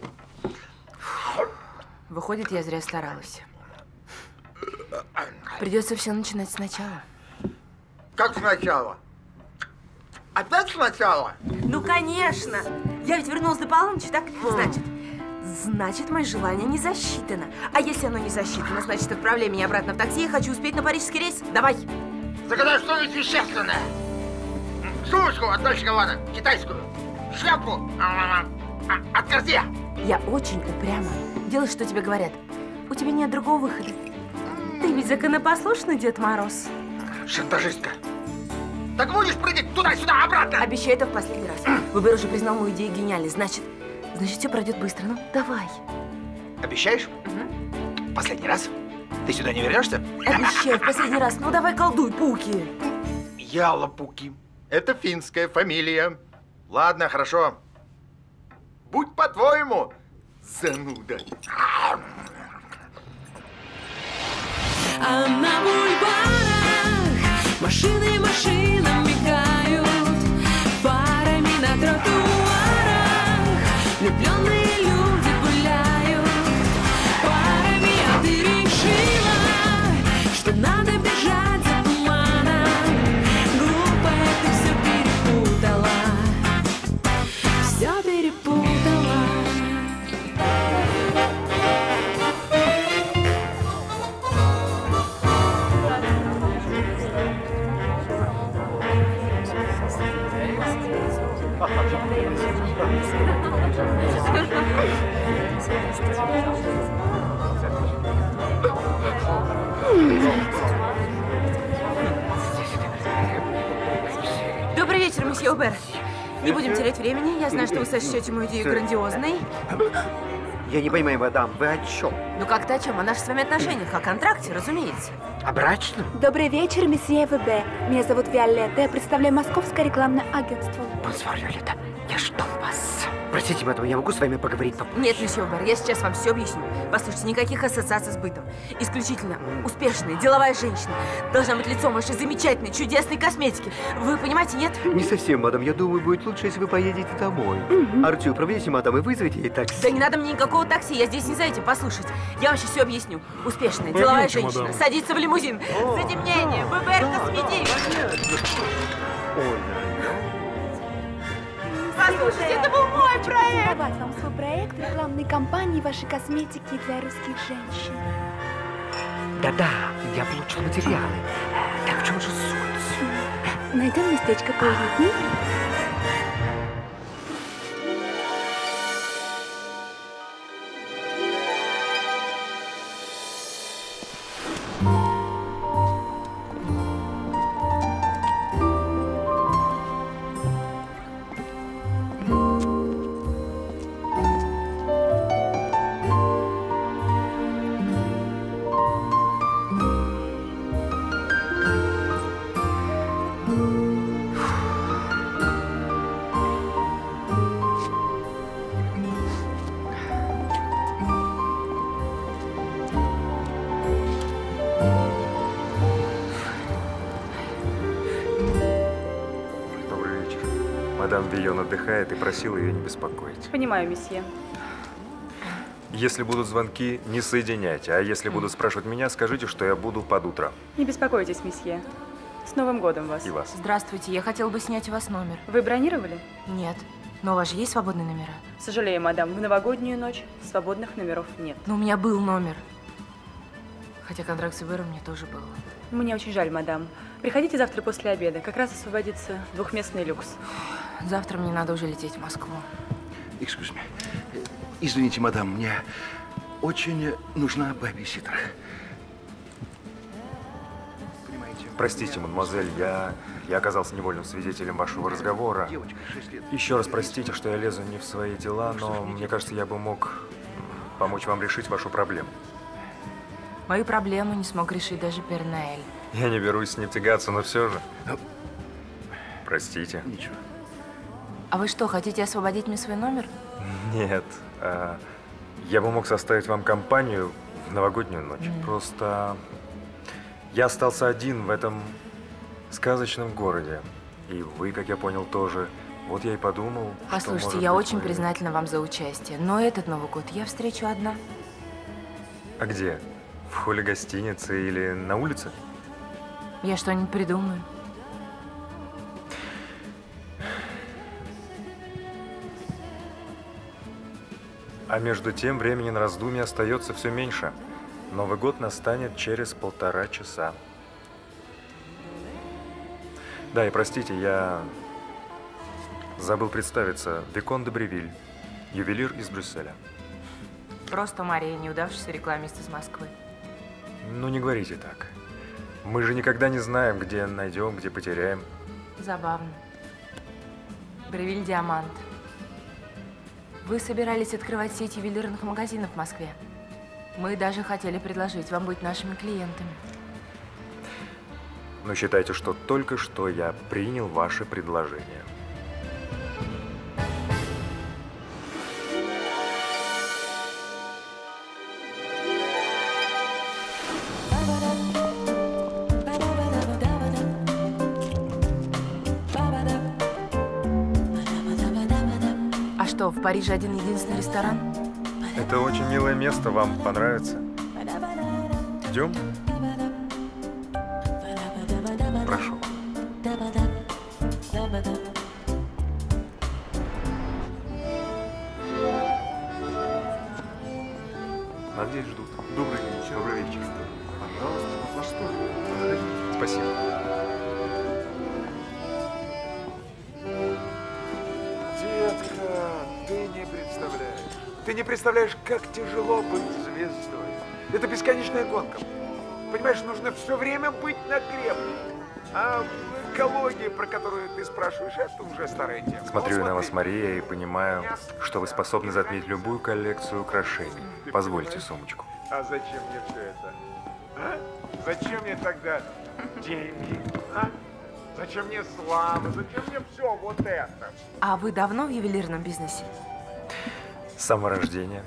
Выходит, я зря старалась. Придется все начинать сначала. Как сначала? Опять сначала? Ну, конечно! Я ведь вернулась до полуночи, так? Значит, значит, мое желание не засчитано. А если оно не засчитано, значит, отправляй меня обратно в такси, я хочу успеть на парижский рейс. Давай! Загадай что-нибудь вещественное. Сумочку от Дольче Габбана, китайскую. Шляпку а, а, от Кортье. Я очень упряма. Делай, что тебе говорят. У тебя нет другого выхода. Ты ведь законопослушный Дед Мороз. Шантажистка. Так будешь прыгать туда-сюда, обратно? Обещаю это в последний раз. Выбор уже признал мою идею гениальной. Значит, значит, все пройдет быстро. Ну, давай. Обещаешь? Последний раз? Ты сюда не вернешься? Обещаю, в последний раз. Ну, давай колдуй, Пуки. Ялопуки. Это финская фамилия. Ладно, хорошо. Будь по-твоему, зануда. А на бульварах машины машинам Добрый вечер, месье Убер. Не будем терять времени. Я знаю, что вы сочтете мою идею грандиозной. Я не понимаю, мадам, вы о чем? Ну как-то о чем? О наших с вами отношениях, о контракте, разумеется. О брачном? Добрый вечер, месье ВБ. Меня зовут Виолетта. Я представляю Московское рекламное агентство. Бонсвар, Виолетта. Я ждал вас. Простите, мадам, я могу с вами поговорить по... Нет, месье Убер, я сейчас вам все объясню. Послушайте, никаких ассоциаций с бытом. Исключительно успешная, деловая женщина. Должна быть лицом вашей замечательной, чудесной косметики. Вы понимаете, нет? Не совсем, мадам. Я думаю, будет лучше, если вы поедете домой. Артюр, проведите мадам и вызовите ей такси. Да не надо мне никакого такси, я здесь не за этим. Послушайте, я вам сейчас все объясню. Успешная, деловая Пойдемте, женщина, мадам. садится в лимузин. Затемнение, ВБР Косметик. Послушайте, это был мой проект. Презентовать вам свой проект рекламной кампании вашей косметики для русских женщин. Да-да, я получил материалы. Так в чем же суть? Найдем местечко поуютней. Просила ее не беспокоить. Понимаю, месье. Если будут звонки, не соединяйте. А если будут спрашивать меня, скажите, что я буду под утро. Не беспокойтесь, месье. С Новым годом вас. И вас. Здравствуйте, я хотела бы снять у вас номер. Вы бронировали? Нет. Но у вас же есть свободные номера? Сожалею, мадам, в новогоднюю ночь свободных номеров нет. Но у меня был номер. Хотя контракт с Ибером мне тоже был. Мне очень жаль, мадам. Приходите завтра после обеда. Как раз освободится двухместный люкс. Завтра мне надо уже лететь в Москву. Excuse me. Извините, мадам, мне очень нужна бэбиситер. Простите, мадемуазель, я, я оказался невольным свидетелем вашего разговора. Еще раз простите, что я лезу не в свои дела, но мне кажется, я бы мог помочь вам решить вашу проблему. Мою проблему не смог решить даже Пернаэль. Я не берусь с ним тягаться, но все же. Простите. Ничего. А вы что, хотите освободить мне свой номер? Нет. а, я бы мог составить вам компанию в новогоднюю ночь. Просто я остался один в этом сказочном городе. И вы, как я понял, тоже. Вот я и подумал, Послушайте, я быть, очень мы- признательна вам за участие, но этот Новый год я встречу одна. А где? В холле гостиницы или на улице? Я что-нибудь придумаю. А между тем времени на раздумье остается все меньше. Новый год настанет через полтора часа. Да, и простите, я забыл представиться. Викон де Бревиль, ювелир из Брюсселя. Просто Мария, неудавшийся рекламист из Москвы. Ну, не говорите так. Мы же никогда не знаем, где найдем, где потеряем. Забавно. Бревиль Диамант. Вы собирались открывать сеть ювелирных магазинов в Москве. Мы даже хотели предложить вам быть нашими клиентами. Но считайте, что только что я принял ваше предложение. Париже один единственный ресторан? Это очень милое место, вам понравится. Идем? Представляешь, как тяжело быть звездой. Это бесконечная гонка. Понимаешь, нужно все время быть на гребне. А экология, про которую ты спрашиваешь, это уже старая тема. Смотрю Ну, на вас. Мария, и понимаю, что вы способны затмить любую коллекцию украшений. Позвольте сумочку. А зачем мне все это? А? Зачем мне тогда деньги? А? Зачем мне слава? Зачем мне все вот это? А вы давно в ювелирном бизнесе? С самого рождения.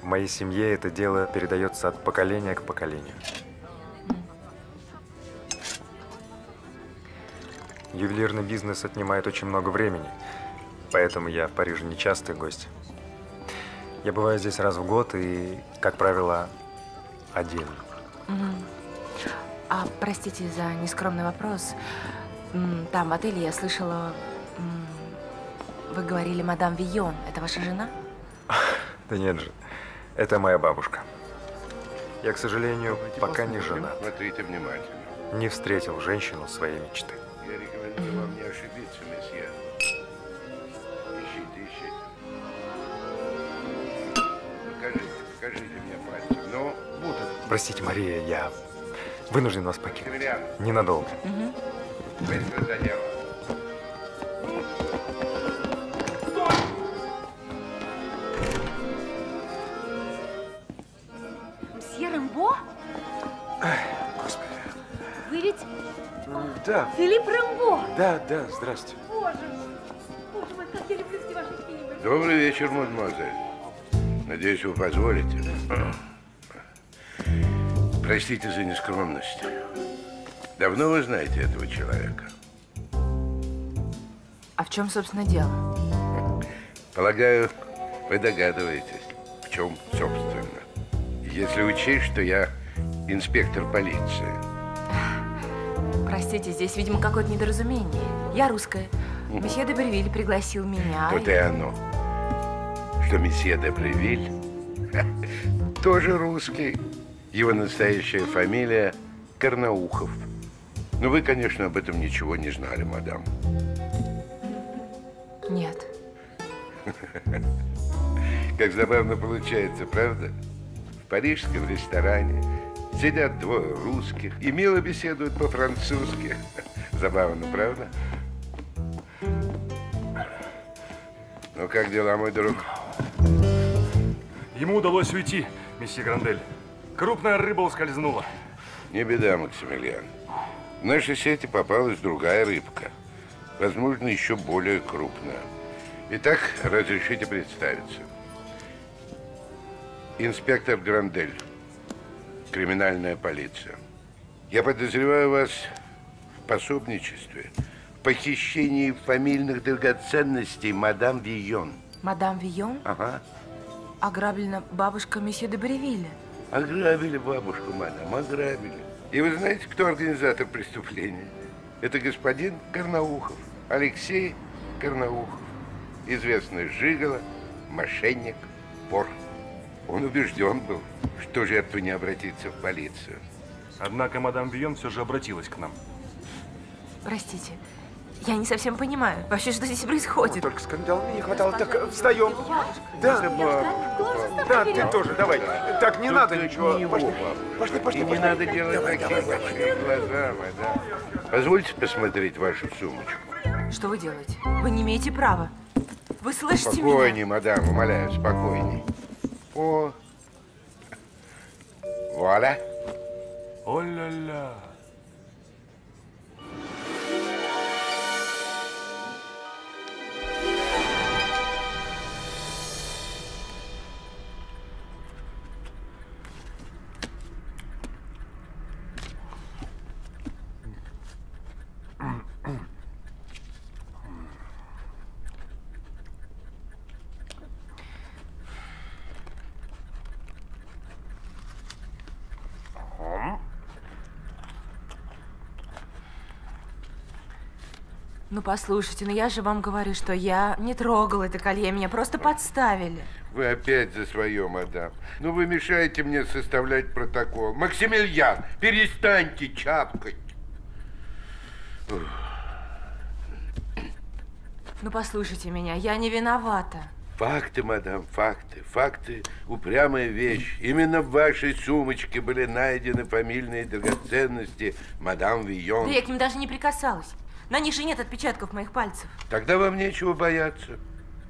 В моей семье это дело передается от поколения к поколению. Ювелирный бизнес отнимает очень много времени, поэтому я в Париже нечастый гость. Я бываю здесь раз в год и, как правило, один. А простите за нескромный вопрос. Там, в отеле, я слышала, вы говорили мадам Вион. Это ваша жена? Да нет же, это моя бабушка. Я, к сожалению, пока не женат. Смотрите внимательно. Не встретил женщину своей мечты. Я рекомендую вам не ошибиться, месье. Ищите, ищите. Покажите, покажите мне пальцем. Ну, будут. Простите, Мария, я вынужден вас покинуть. Ненадолго. Быстро за дело. Да, Филипп Рэмбо? да, да, здрасте. Боже, боже мой, как я люблю все ваши фильмы. Добрый вечер, мадемуазель. Надеюсь, вы позволите. Простите за нескромность. Давно вы знаете этого человека? А в чем, собственно, дело? Полагаю, вы догадываетесь, в чем, собственно. Если учесть, что я инспектор полиции. Простите, здесь, видимо, какое-то недоразумение. Я русская. Месье де Бервиль пригласил меня. Вот и оно. Что месье де Превиль тоже русский. Его настоящая фамилия Карнаухов. Но вы, конечно, об этом ничего не знали, мадам. Нет. Как забавно получается, правда? В парижском ресторане сидят двое русских и мило беседуют по-французски. Забавно, правда? Ну, как дела, мой друг? Ему удалось уйти, месье Грандель. Крупная рыба ускользнула. Не беда, Максимилиан. В нашей сети попалась другая рыбка. Возможно, еще более крупная. Итак, разрешите представиться. Инспектор Грандель. Криминальная полиция. Я подозреваю вас в пособничестве, в похищении фамильных драгоценностей мадам Вийон. Мадам Вион Ага. ограблена бабушка месье де Бревиля. Ограбили бабушку, мадам, ограбили. И вы знаете, кто организатор преступления? Это господин Карнаухов, Алексей Карнаухов. Известный жиголо, мошенник, вор. Он убежден был, что жертва не обратится в полицию. Однако мадам Вион все же обратилась к нам. Простите, я не совсем понимаю, вообще, что здесь происходит. Только скандала не хватало. Так, встаем. Да, да, ты тоже, давай. Так, не Тут надо ничего. его, Пошли, пошли, пошли. И не надо делать Давай, такие давай, большие глаза, мадам. Позвольте посмотреть вашу сумочку. Что вы делаете? Вы не имеете права. Вы слышите меня? Спокойней, мадам, умоляю, О, вуаля. О-ля-ля. Ну, послушайте, ну я же вам говорю, что я не трогала это колье, меня просто подставили. Вы опять за свое, мадам. Ну, вы мешаете мне составлять протокол. Максимилиан, перестаньте чапкать. Ух. Ну, послушайте меня, я не виновата. Факты, мадам, факты. Факты – упрямая вещь. Именно в вашей сумочке были найдены фамильные драгоценности мадам Вийон. Да я к ним даже не прикасалась. На них же нет отпечатков моих пальцев. Тогда вам нечего бояться.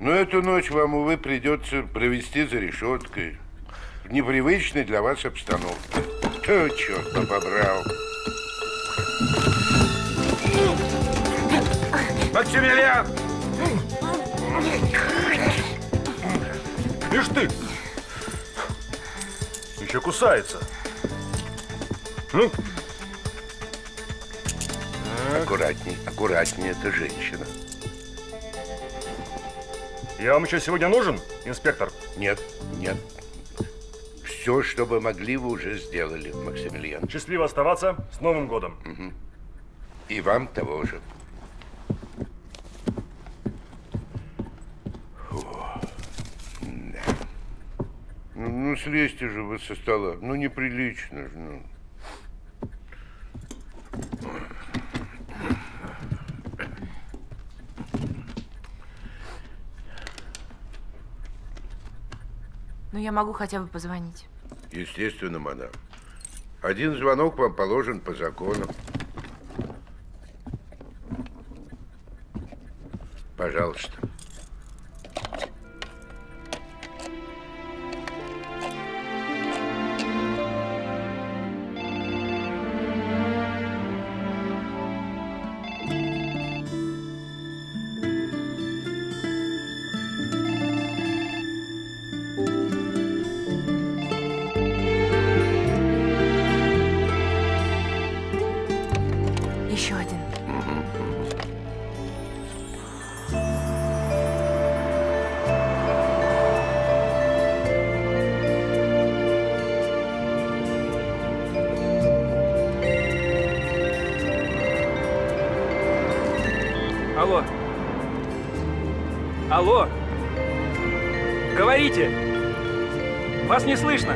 Но эту ночь вам, увы, придется провести за решеткой. В непривычной для вас обстановке. Кто черт побрал? Максимилиан! Ишь ты! Еще кусается. Ну? Аккуратней, аккуратней, это женщина. Я вам еще сегодня нужен, инспектор? Нет, нет. Все, что вы могли, вы уже сделали, Максимилиан. Счастливо оставаться. С Новым годом. И вам того же. Да. Ну, ну, слезьте же вы со стола. Ну, неприлично же. Ну. Но я могу хотя бы позвонить. Естественно, мадам. Один звонок вам положен по закону. Пожалуйста. Алло. Говорите. Вас не слышно.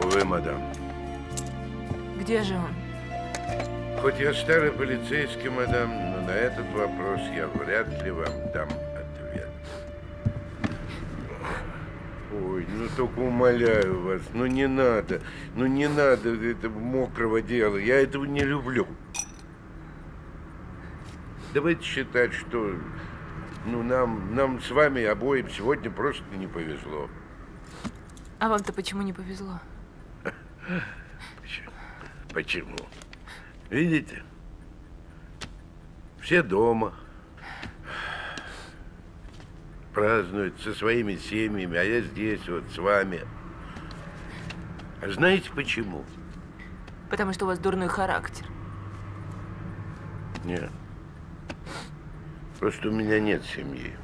Увы, мадам. Где же он? Хоть я старый полицейский, мадам, но на этот вопрос я вряд ли вам дам Ой, ну только умоляю вас, ну не надо, ну не надо этого мокрого дела, я этого не люблю. Давайте считать, что ну, нам, нам с вами обоим сегодня просто не повезло. А вам-то почему не повезло? Почему? Видите? Все дома. Празднуют со своими семьями, а я здесь вот с вами. А знаете почему? Потому что у вас дурной характер. Нет. Просто у меня нет семьи.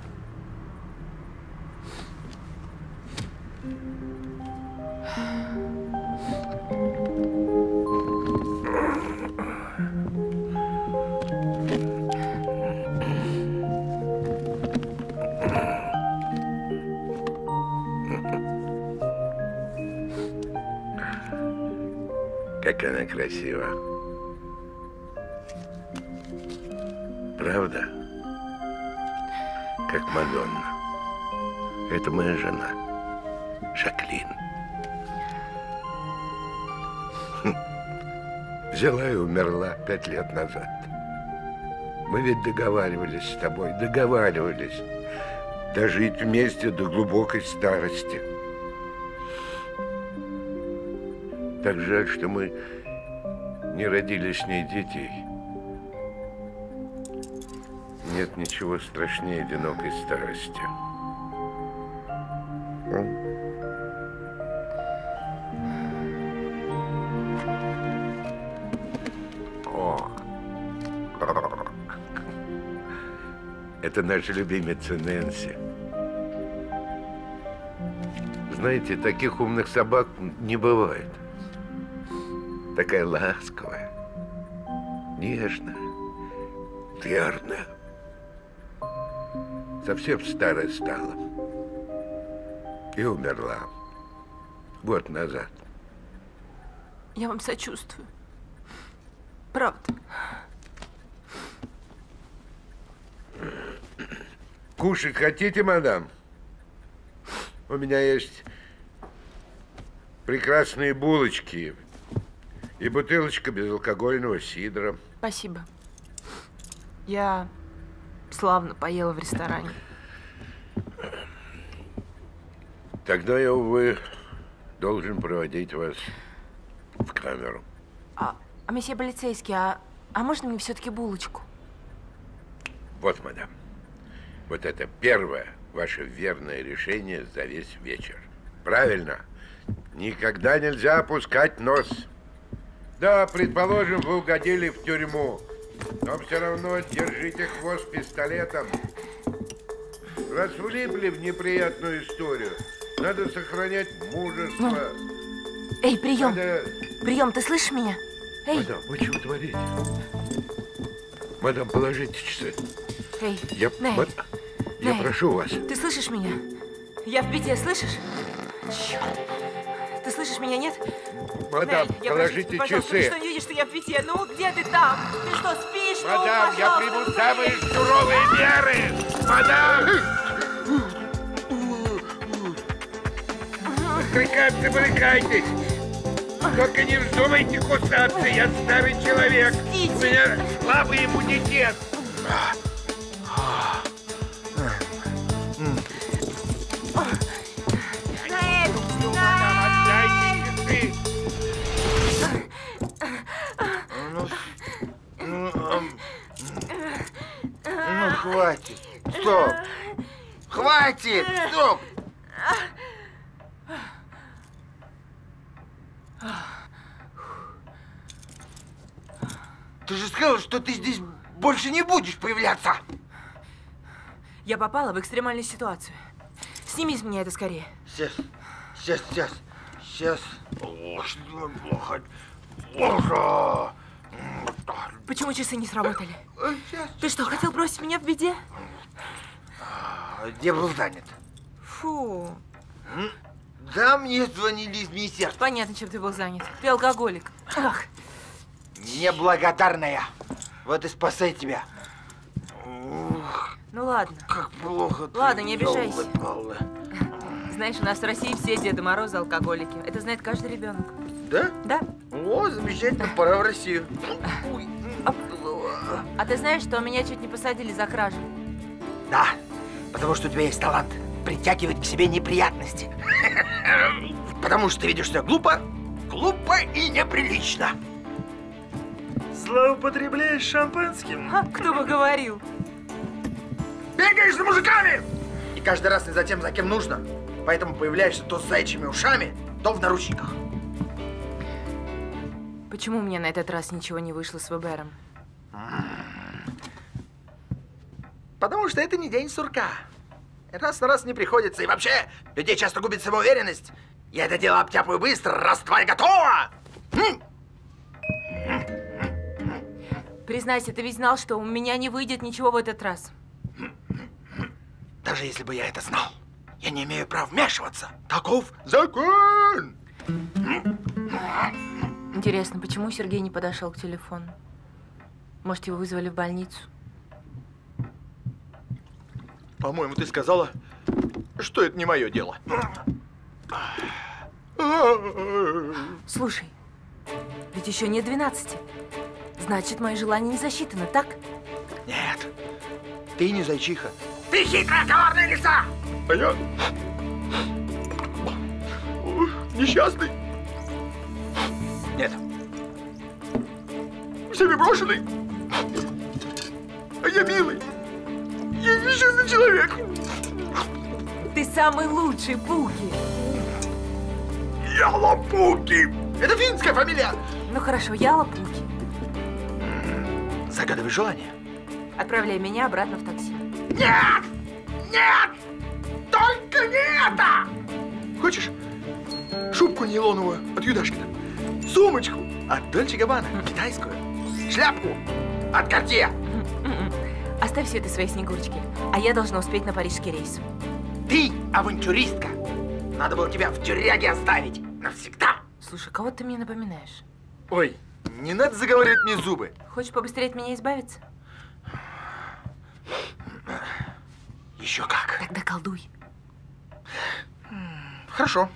Как она красива. Правда? Как Мадонна. Это моя жена, Жаклин. Хм. Взяла и умерла пять лет назад. Мы ведь договаривались с тобой, договаривались. Дожить вместе до глубокой старости. Так жаль, что мы не родили с ней детей. Нет ничего страшнее одинокой старости. О. Это наша любимица Нэнси. Знаете, таких умных собак не бывает. Такая ласковая, нежная, верная. Совсем старая стала. И умерла год назад. Я вам сочувствую. Правда. Кушать хотите, мадам? У меня есть прекрасные булочки и бутылочка безалкогольного сидра. Спасибо. Я славно поела в ресторане. Тогда я, увы, должен проводить вас в камеру. А, а месье полицейский, а, а можно мне все-таки булочку? Вот, мадам, вот это первое ваше верное решение за весь вечер. Правильно. Никогда нельзя опускать нос. Да, предположим, вы угодили в тюрьму, но все равно держите хвост пистолетом. Раз влипли в неприятную историю, надо сохранять мужество. Эй, прием! Надо... Прием, ты слышишь меня? Эй, Мадам, вы чего творите? Мадам, положите часы. эй, Я, Ней, мад- я прошу вас. Ты слышишь меня? Я в беде, слышишь? Черт. Ты слышишь меня, нет? Мадам, Ней, я прошу положите тебя, пожалуйста, Ты часы. что, не видишь, что я в беде? Ну, где ты там? Ты что, спишь? Ну, Мадам, я пожалуйста, приму ну, самые суровые меры! Мадам! Брыкаться, брыкайтесь! Только не вздумайте кусаться, я старый человек! У меня слабый иммунитет! Хватит. Стоп. Хватит. Стоп. Ты же сказал, что ты здесь больше не будешь появляться. Я попала в экстремальную ситуацию. Сними с меня это скорее. Сейчас, сейчас, сейчас, сейчас. О, что плохо. Плохо. Почему часы не сработали? Сейчас. Ты что, хотел бросить меня в беде? Я был занят. Фу. Да, мне звонили из министерства. Понятно, чем ты был занят. Ты алкоголик. Ах, Неблагодарная. Вот и спасай тебя. Ну ладно. как плохо. ты, Ладно, не обижайся. Знаешь, у нас в России все Деды Морозы алкоголики. Это знает каждый ребенок. Да? Да. О, замечательно, пора в Россию. А ты знаешь, что меня чуть не посадили за кражу? Да, потому что у тебя есть талант притягивать к себе неприятности. Потому что ты ведешь себя глупо, глупо и неприлично. Злоупотребляешь шампанским? А, кто бы говорил? Бегаешь за мужиками! И каждый раз не за тем, за кем нужно. Поэтому появляешься то с заячьими ушами, то в наручниках. Почему мне на этот раз ничего не вышло с ВБРом? Потому что это не день сурка. Раз на раз не приходится. И вообще, людей часто губит самоуверенность. Я это дело обтяпаю быстро, раз твоя готова! Признайся, ты ведь знал, что у меня не выйдет ничего в этот раз. Даже если бы я это знал, я не имею права вмешиваться. Таков закон! Интересно, почему Сергей не подошел к телефону? Может, его вызвали в больницу? По-моему, ты сказала, что это не мое дело. Слушай, ведь еще нет 12. Значит, мои желания не засчитаны, так? Нет, ты не зайчиха. Ты хитрая, коварная лиса! А я... Несчастный. Всеми брошенный. А я милый. Я несчастный человек. Ты самый лучший, Пуки. Яла Пуки. Это финская фамилия. Ну хорошо, Яла Пуки. Загадывай желание. Отправляй меня обратно в такси. Нет! Нет! Только не это! Хочешь шубку нейлоновую от Юдашкина? Сумочку от Дольче Габбана, китайскую? Шляпку от Картье? Оставь все это своей снегурочке, а я должна успеть на парижский рейс. Ты авантюристка. Надо было тебя в тюряге оставить навсегда. Слушай, кого ты мне напоминаешь? Ой, не надо заговаривать мне зубы. Хочешь побыстрее от меня избавиться? Еще как. Тогда колдуй. Хорошо.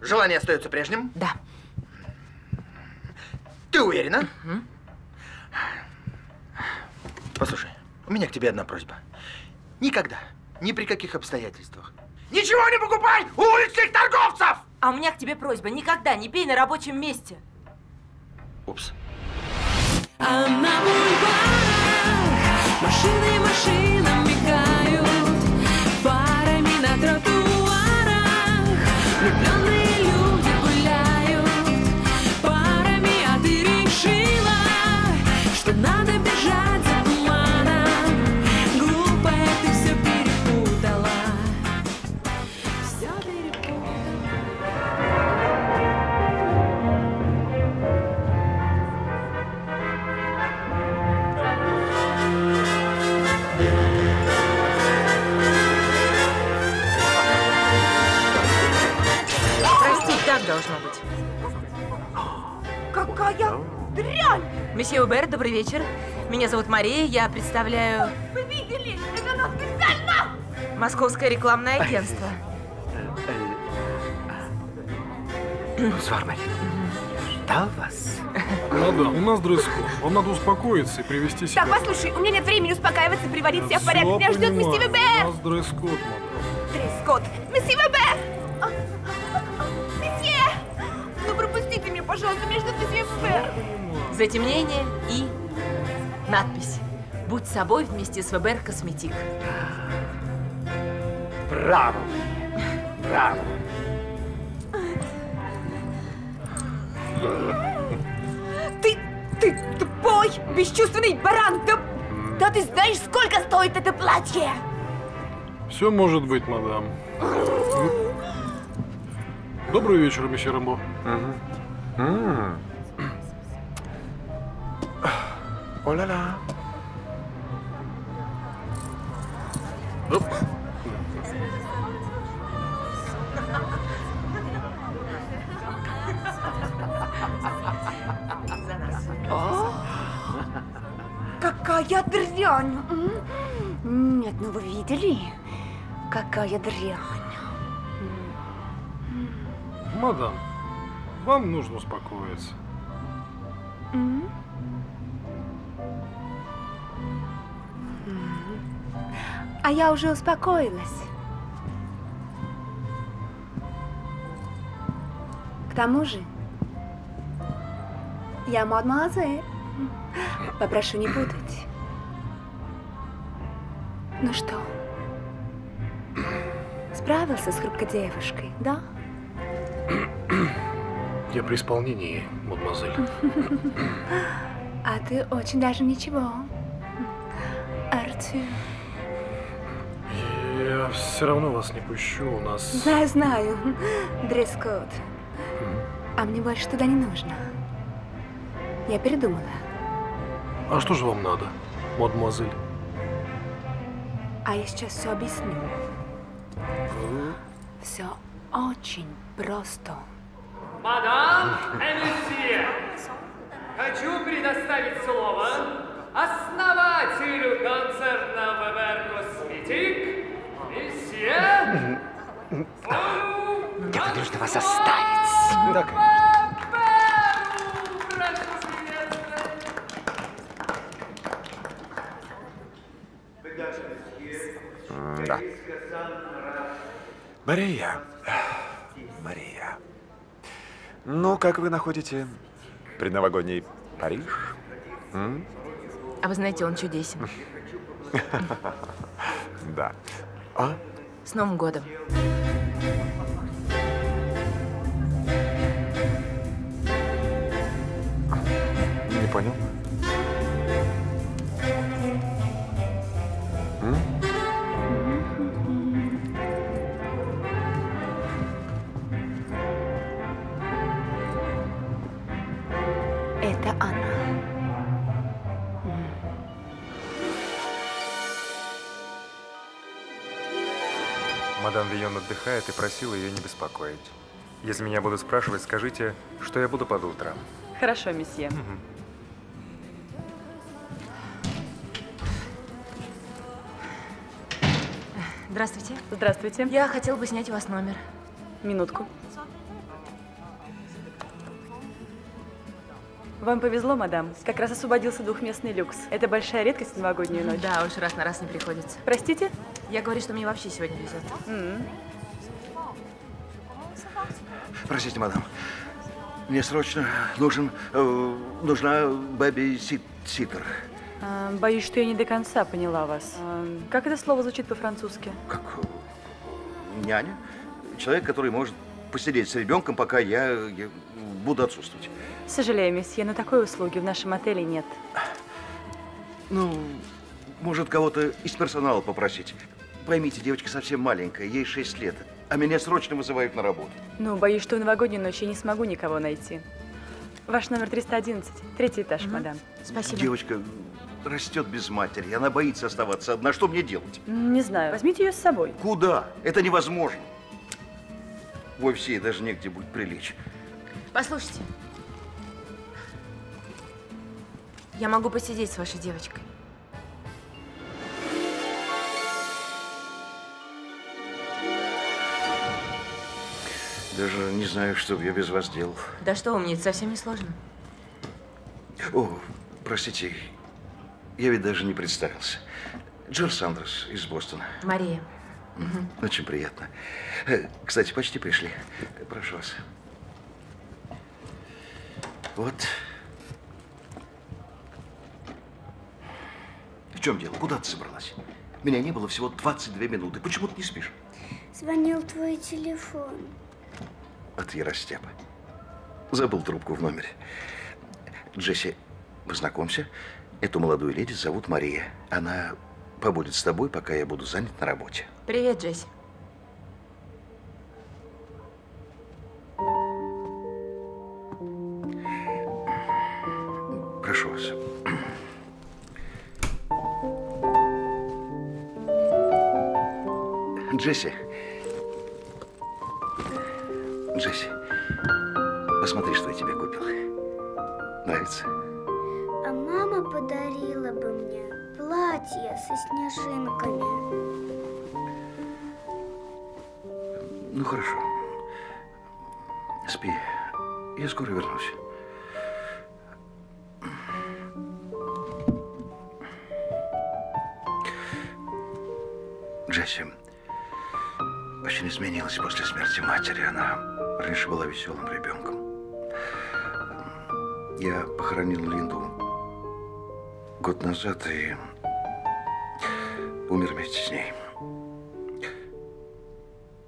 Желание остается прежним? Да. Ты уверена? Послушай, у меня к тебе одна просьба. Никогда, ни при каких обстоятельствах. Ничего не покупай у уличных торговцев! А у меня к тебе просьба. Никогда не пей на рабочем месте. Упс. А на бульварах машины машинам дрянь! Месье Убер, добрый вечер. Меня зовут Мария, я представляю Вы видели? Это она специально! Московское рекламное агентство. Бонсуар, Мари. Ждал вас. Мадам, у нас дресс-код. Вам надо успокоиться и привести себя. Так, послушай, у меня нет времени успокаиваться, приводить себя в порядок. Меня ждет месье У Вебер! нас дресс-код, мадам. Дресс-код! Месье Вебер! Пропустите меня, пожалуйста, месье Вебер! Затемнение и надпись. Будь собой вместе с ВБР Косметик. Браво! Браво! Ты, ты тупой, бесчувственный баран! Да, да ты знаешь, сколько стоит это платье? Все может быть, мадам. Добрый вечер, месье Рамбо. О-ля-ля. Какая дрянь! Нет, ну вы видели? Какая дрянь! Мадам, вам нужно успокоиться. А я уже успокоилась. К тому же, я мадемуазель. Попрошу не путать. Ну что, справился с хрупкой девушкой, да? Я при исполнении, мадемуазель. А ты очень даже ничего. Артур. Я все равно вас не пущу, у нас... Знаю, знаю. Дресс-код. А мне больше туда не нужно. Я передумала. А что же вам надо, мадемуазель? А я сейчас все объясню. Все очень просто. Мадам месье, хочу предоставить слово основателю концерна ВБР Косметик, месье Я вынужден вас оставить. Да, Да. Мария. Ну, как вы находите предновогодний Париж? М? А вы знаете, он чудесен. Да. А? С Новым годом. Не понял. Вион отдыхает и просила ее не беспокоить. Если меня будут спрашивать, скажите, что я буду под утро. Хорошо, месье. Здравствуйте. Здравствуйте. Я хотела бы снять у вас номер. Минутку. Вам повезло, мадам. Как раз освободился двухместный люкс. Это большая редкость в новогоднюю ночь. Да, уж раз на раз не приходится. Простите? Я говорю, что мне вообще сегодня везет. Простите, мадам. Мне срочно нужен, э, нужна бэби-ситер. А, боюсь, что я не до конца поняла вас. А, как это слово звучит по-французски? Няня. Человек, который может посидеть с ребенком, пока я, я буду отсутствовать. Сожалею, месье, но такой услуги в нашем отеле нет. Ну, может, кого-то из персонала попросить. Поймите, девочка совсем маленькая, ей 6 лет, а меня срочно вызывают на работу. Ну, боюсь, что в новогоднюю ночь я не смогу никого найти. Ваш номер 311, третий этаж, мадам. Спасибо. Девочка растет без матери, она боится оставаться одна. Что мне делать? Не знаю, возьмите ее с собой. Куда? Это невозможно. В офисе ей даже негде будет прилечь. Послушайте. Я могу посидеть с вашей девочкой. Даже не знаю, что бы я без вас делал. Да что это совсем не сложно. О, простите, я ведь даже не представился. Джордж Сандерс из Бостона. Мария. Очень приятно. Э, Кстати, почти пришли. Прошу вас. Вот. В чем дело? Куда ты собралась? Меня не было всего 22 минуты. Почему ты не спишь? Звонил твой телефон. От Яростяпа. Забыл трубку в номере. Джесси, познакомься. Эту молодую леди зовут Мария. Она побудет с тобой, пока я буду занят на работе. Привет, Джесси. Прошу вас. Джесси. Джесси, посмотри, что я тебе купил. Нравится? А мама подарила бы мне платье со снежинками. Ну, хорошо. Спи. Я скоро вернусь. Джесси очень изменилась после смерти матери. Она раньше была веселым ребенком. Я похоронил Линду год назад и умер вместе с ней.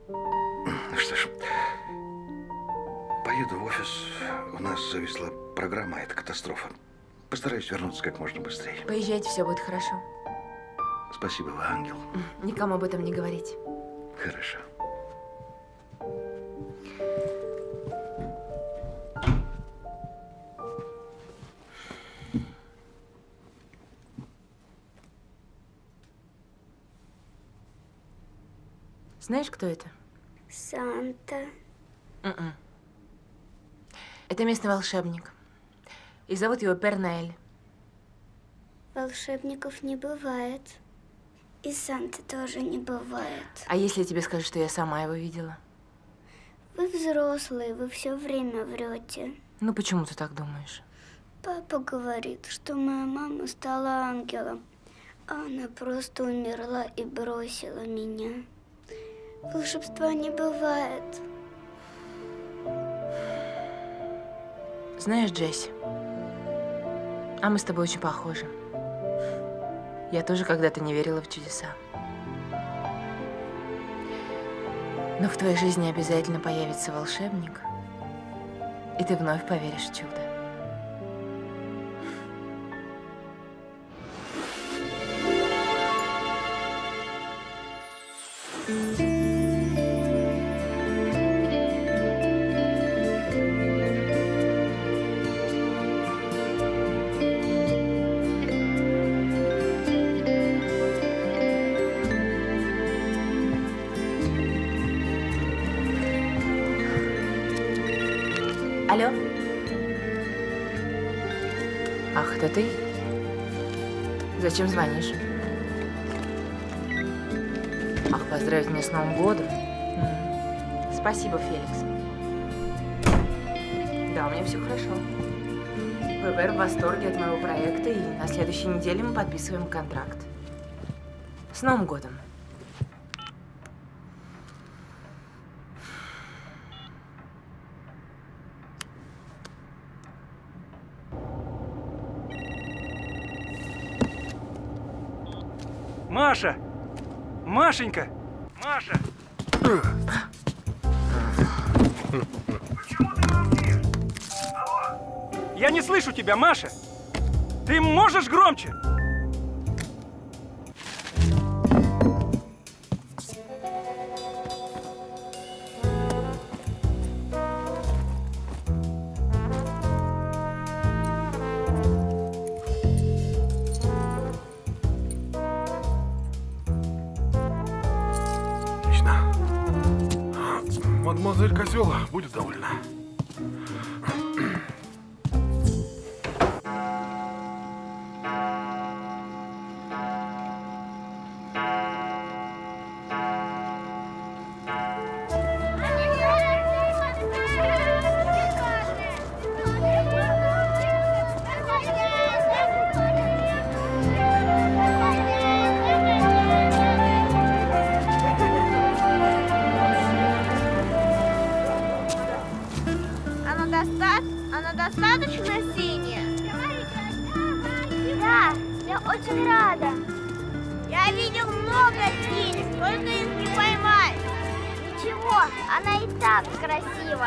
Ну что ж, поеду в офис. У нас зависла программа, это катастрофа. Постараюсь вернуться как можно быстрее. Поезжайте, все будет хорошо. Спасибо, вы ангел. Никому об этом не говорите. Хорошо. Знаешь, кто это? Санта. Мгм. Это местный волшебник. И зовут его Пернель. Волшебников не бывает. И Санты тоже не бывает. А если я тебе скажу, что я сама его видела? Вы взрослые, вы все время врете. Ну почему ты так думаешь? Папа говорит, что моя мама стала ангелом, а она просто умерла и бросила меня. Волшебства не бывает. Знаешь, Джесси, а мы с тобой очень похожи. Я тоже когда-то не верила в чудеса. Но в твоей жизни обязательно появится волшебник, и ты вновь поверишь в чудо. Зачем звонишь? Ах, поздравить меня с Новым годом. Спасибо, Феликс. Да, у меня все хорошо. ПБР в восторге от моего проекта, и на следующей неделе мы подписываем контракт. С Новым годом. Маша! Машенька! Маша! Я не слышу тебя, Маша! Ты можешь громче?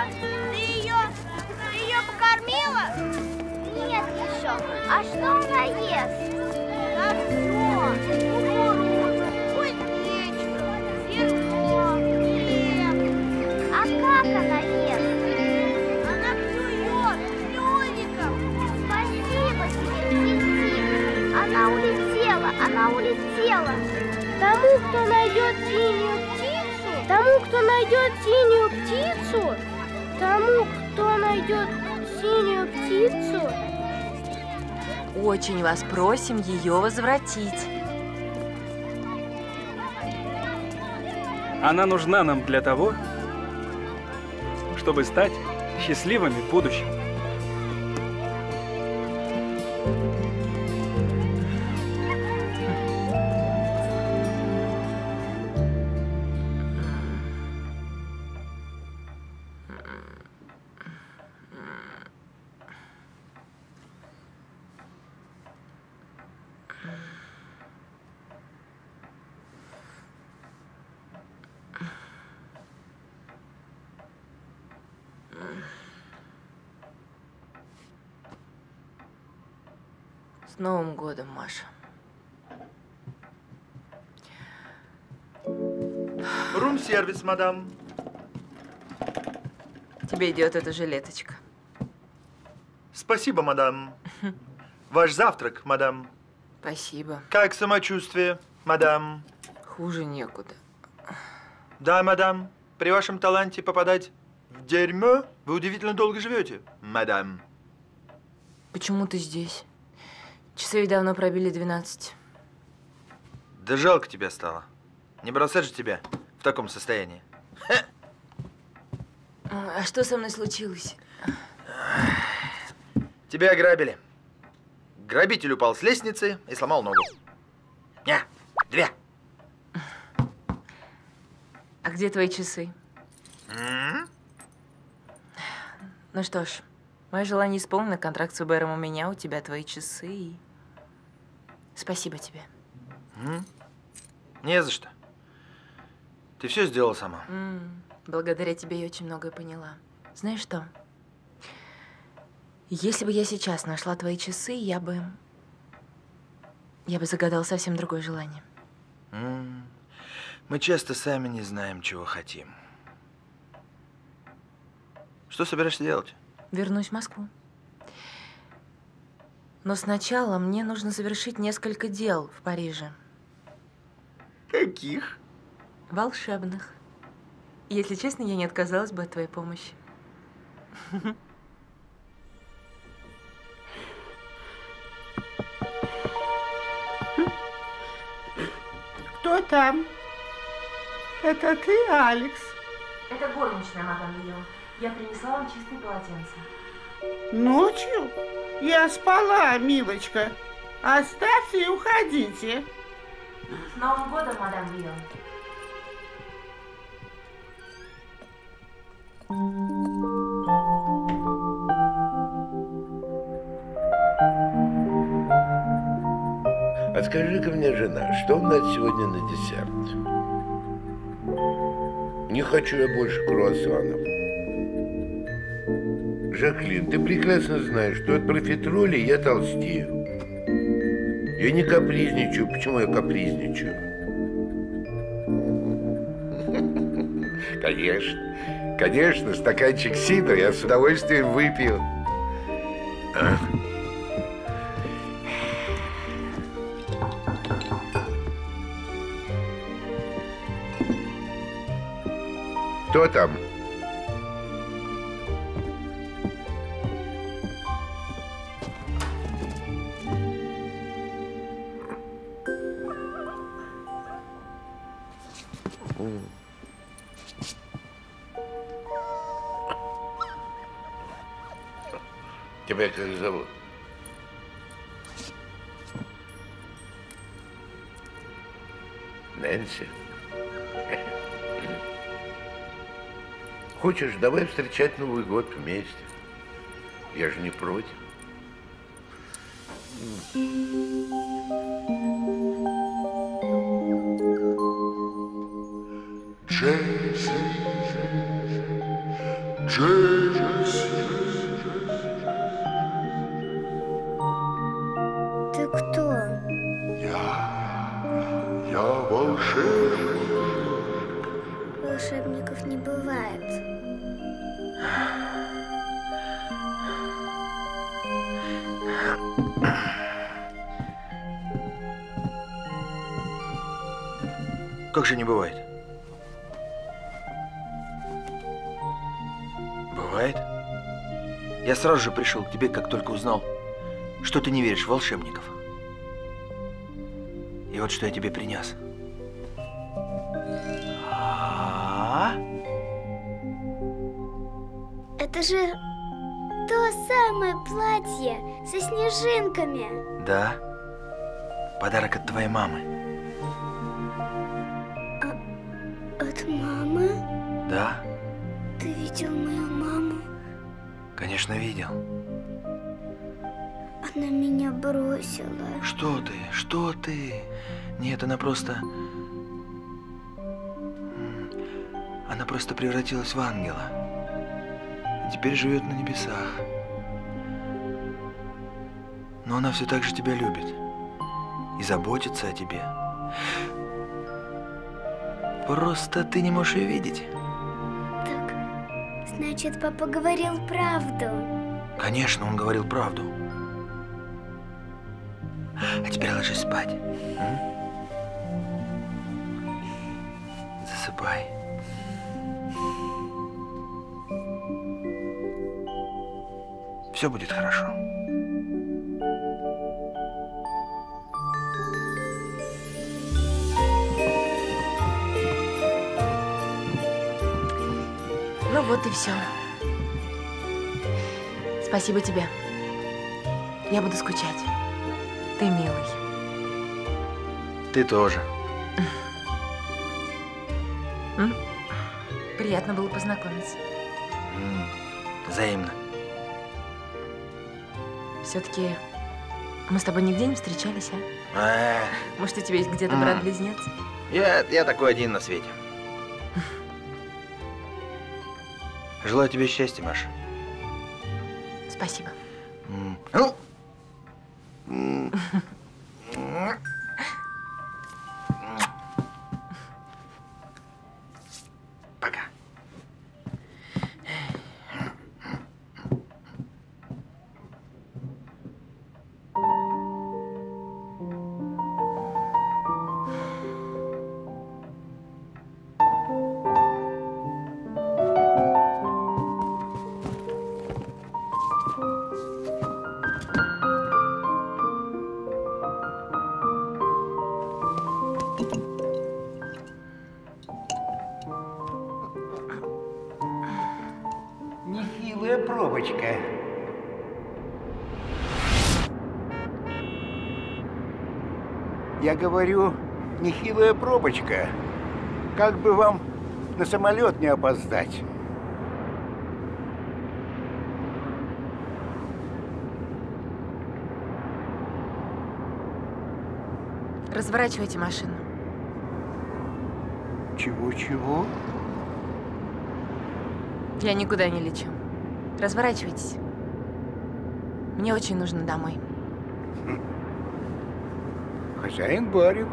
Красива. Очень вас просим ее возвратить. Она нужна нам для того, чтобы стать счастливыми в будущем. Новым годом, Маша. Рум-сервис, мадам. Тебе идет эта жилеточка. Спасибо, мадам. Ваш завтрак, мадам. Спасибо. Как самочувствие, мадам? Хуже некуда. Да, мадам. При вашем таланте попадать в дерьмо вы удивительно долго живете, мадам. Почему ты здесь? Часы давно пробили 12. Да жалко тебя стало. Не бросать же тебя в таком состоянии. А что со мной случилось? Тебя ограбили. Грабитель упал с лестницы и сломал ногу. Не, две. А где твои часы? М? Ну что ж, мое желание исполнено, контракт с УБРом у меня, у тебя твои часы. и Спасибо тебе. М? Не за что. Ты все сделала сама. М, Благодаря тебе я очень многое поняла. Знаешь что? Если бы я сейчас нашла твои часы, я бы... Я бы загадала совсем другое желание. М. Мы часто сами не знаем, чего хотим. Что собираешься делать? Вернусь в Москву. Но сначала мне нужно завершить несколько дел в Париже. Каких? Волшебных. Если честно, я не отказалась бы от твоей помощи. Кто там? Это ты, Алекс? Это горничная, мадам Вильон. Я принесла вам чистые полотенца. Ночью? Я спала, милочка. Оставьте и уходите. С Новым годом, мадам Лион. А скажи-ка мне, жена, что у нас сегодня на десерт? Не хочу я больше круассанов. Жаклин, ты прекрасно знаешь, что от профитроли я толстею. Я не капризничаю. Почему я капризничаю? Конечно, конечно, стаканчик сидра я с удовольствием выпью. А? Хочешь, давай встречать Новый год вместе. Я же не против. Сразу же пришел к тебе, как только узнал, что ты не веришь в волшебников. И вот что я тебе принес. А? Это же то самое платье со снежинками. Да. Подарок от твоей мамы. Она меня бросила. Что ты? Что ты? Нет, она просто... Она просто превратилась в ангела. Теперь живет на небесах. Но она все так же тебя любит. И заботится о тебе. Просто ты не можешь ее видеть. Значит, папа говорил правду. Конечно, он говорил правду. Теперь ложись спать. Засыпай. Все будет хорошо. Ну вот и все. Спасибо тебе. Я буду скучать. Ты милый. Ты тоже. М? Приятно было познакомиться. Взаимно. Все-таки мы с тобой нигде не встречались, а? А, Может, у тебя есть где-то брат-близнец? Я, я такой один на свете. Желаю тебе счастья, Маша. Спасибо. Говорю, нехилая пробочка. Как бы вам на самолет не опоздать. Разворачивайте машину. Чего-чего? Я никуда не лечу. Разворачивайтесь. Мне очень нужно домой. Хозяин барин.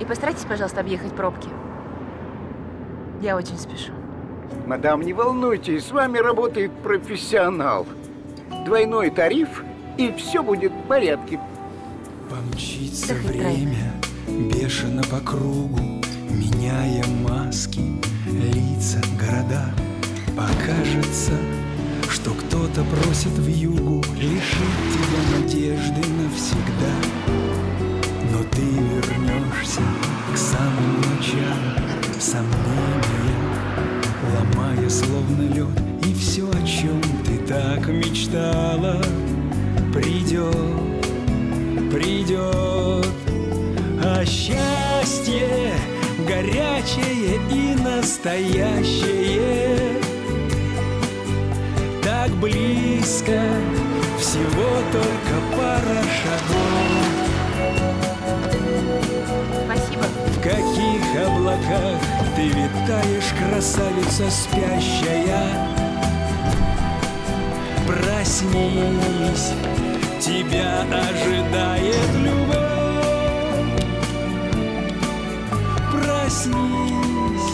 И постарайтесь, пожалуйста, объехать пробки. Я очень спешу. Мадам, не волнуйтесь, с вами работает профессионал. Двойной тариф, и все будет в порядке. Помчится время бешено по кругу, Меняя маски, лица, города. Покажется, что кто-то просит в югу Лишить лед И все, о чем ты так мечтала. Придет придет, а счастье горячее и настоящее. Так близко, всего только пара шагов. Облаках ты витаешь, красавица спящая? Проснись, тебя ожидает любовь. Проснись,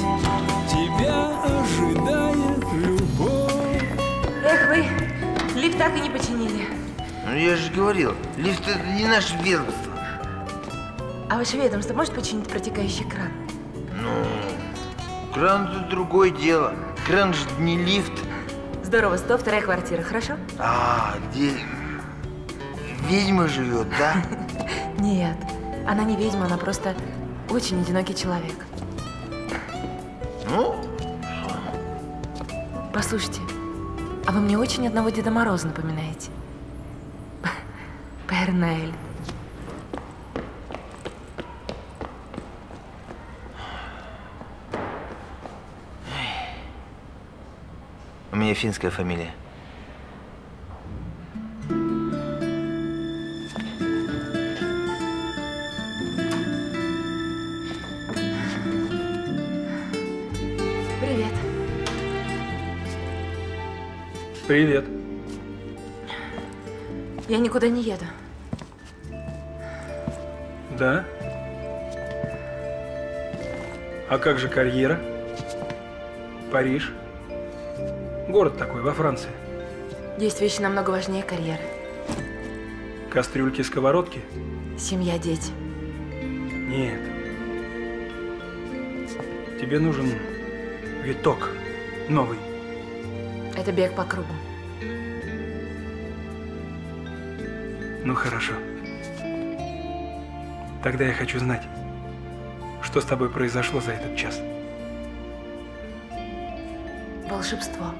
тебя ожидает любовь. Эх вы, лифт так и не починили. Ну я же говорил, лифт это не наше ведомство. А ваше ведомство может починить протекающий кран? Это другое дело. Кран же не лифт. Здорово, 102 квартира, хорошо? А, где ведьма живет, да? Нет, она не ведьма, она просто очень одинокий человек. Ну, Послушайте, а вы мне очень одного Деда Мороза напоминаете. Пэр меня финская фамилия. Привет. Привет. Я никуда не еду. Да? А как же карьера? Париж? Город такой, во Франции. Есть вещи намного важнее карьеры. Кастрюльки, сковородки? Семья, дети. Нет. Тебе нужен виток новый. Это бег по кругу. Ну хорошо. Тогда я хочу знать, что с тобой произошло за этот час. Волшебство.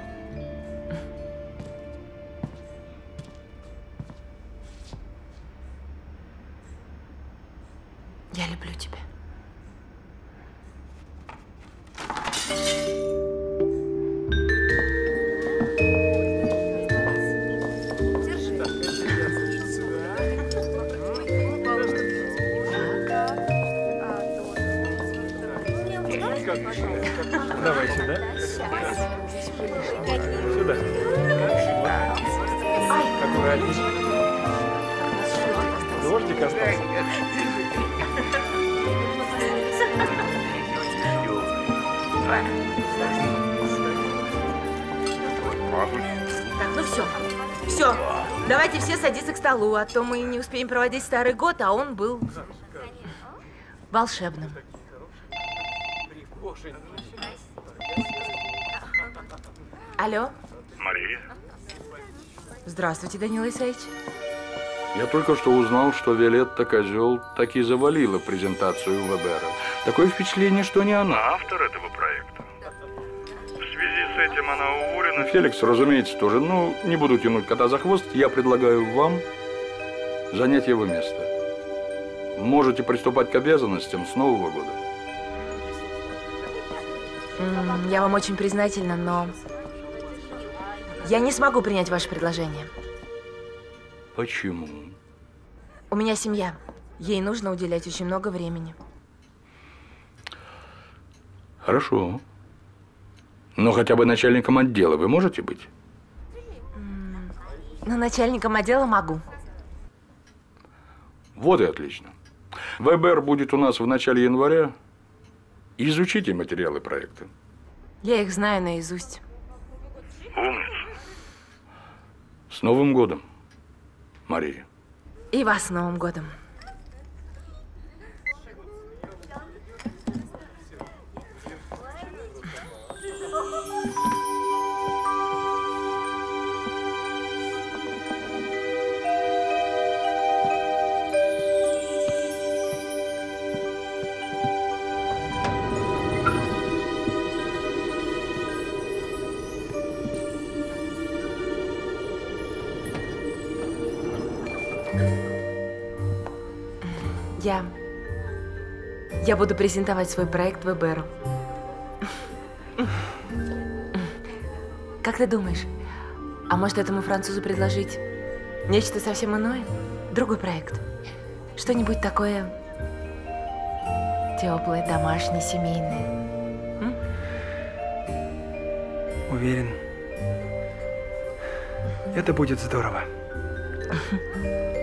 Дождик остался. Так, ну все. Все. Давайте все садиться к столу, а то мы не успеем проводить старый год, а он был волшебным. Алло. Мария, Здравствуйте, Данила Исаевич. Я только что узнал, что Виолетта Козел таки завалила презентацию Вебера. Такое впечатление, что не она автор этого проекта. В связи с этим она уволена и Феликс, разумеется, тоже. Ну, не буду тянуть кота за хвост. Я предлагаю вам занять его место. Можете приступать к обязанностям с Нового года. Я вам очень признательна, но я не смогу принять ваше предложение. Почему? У меня семья. Ей нужно уделять очень много времени. Хорошо. Но хотя бы начальником отдела вы можете быть? Но начальником отдела могу. Вот и отлично. ВБР будет у нас в начале января. Изучите материалы проекта. Я их знаю наизусть. С Новым годом, Мария. И вас с Новым годом. Я буду презентовать свой проект ВБРу. Как ты думаешь, а может этому французу предложить нечто совсем иное? Другой проект? Что-нибудь такое теплое, домашнее, семейное? Уверен, это будет здорово.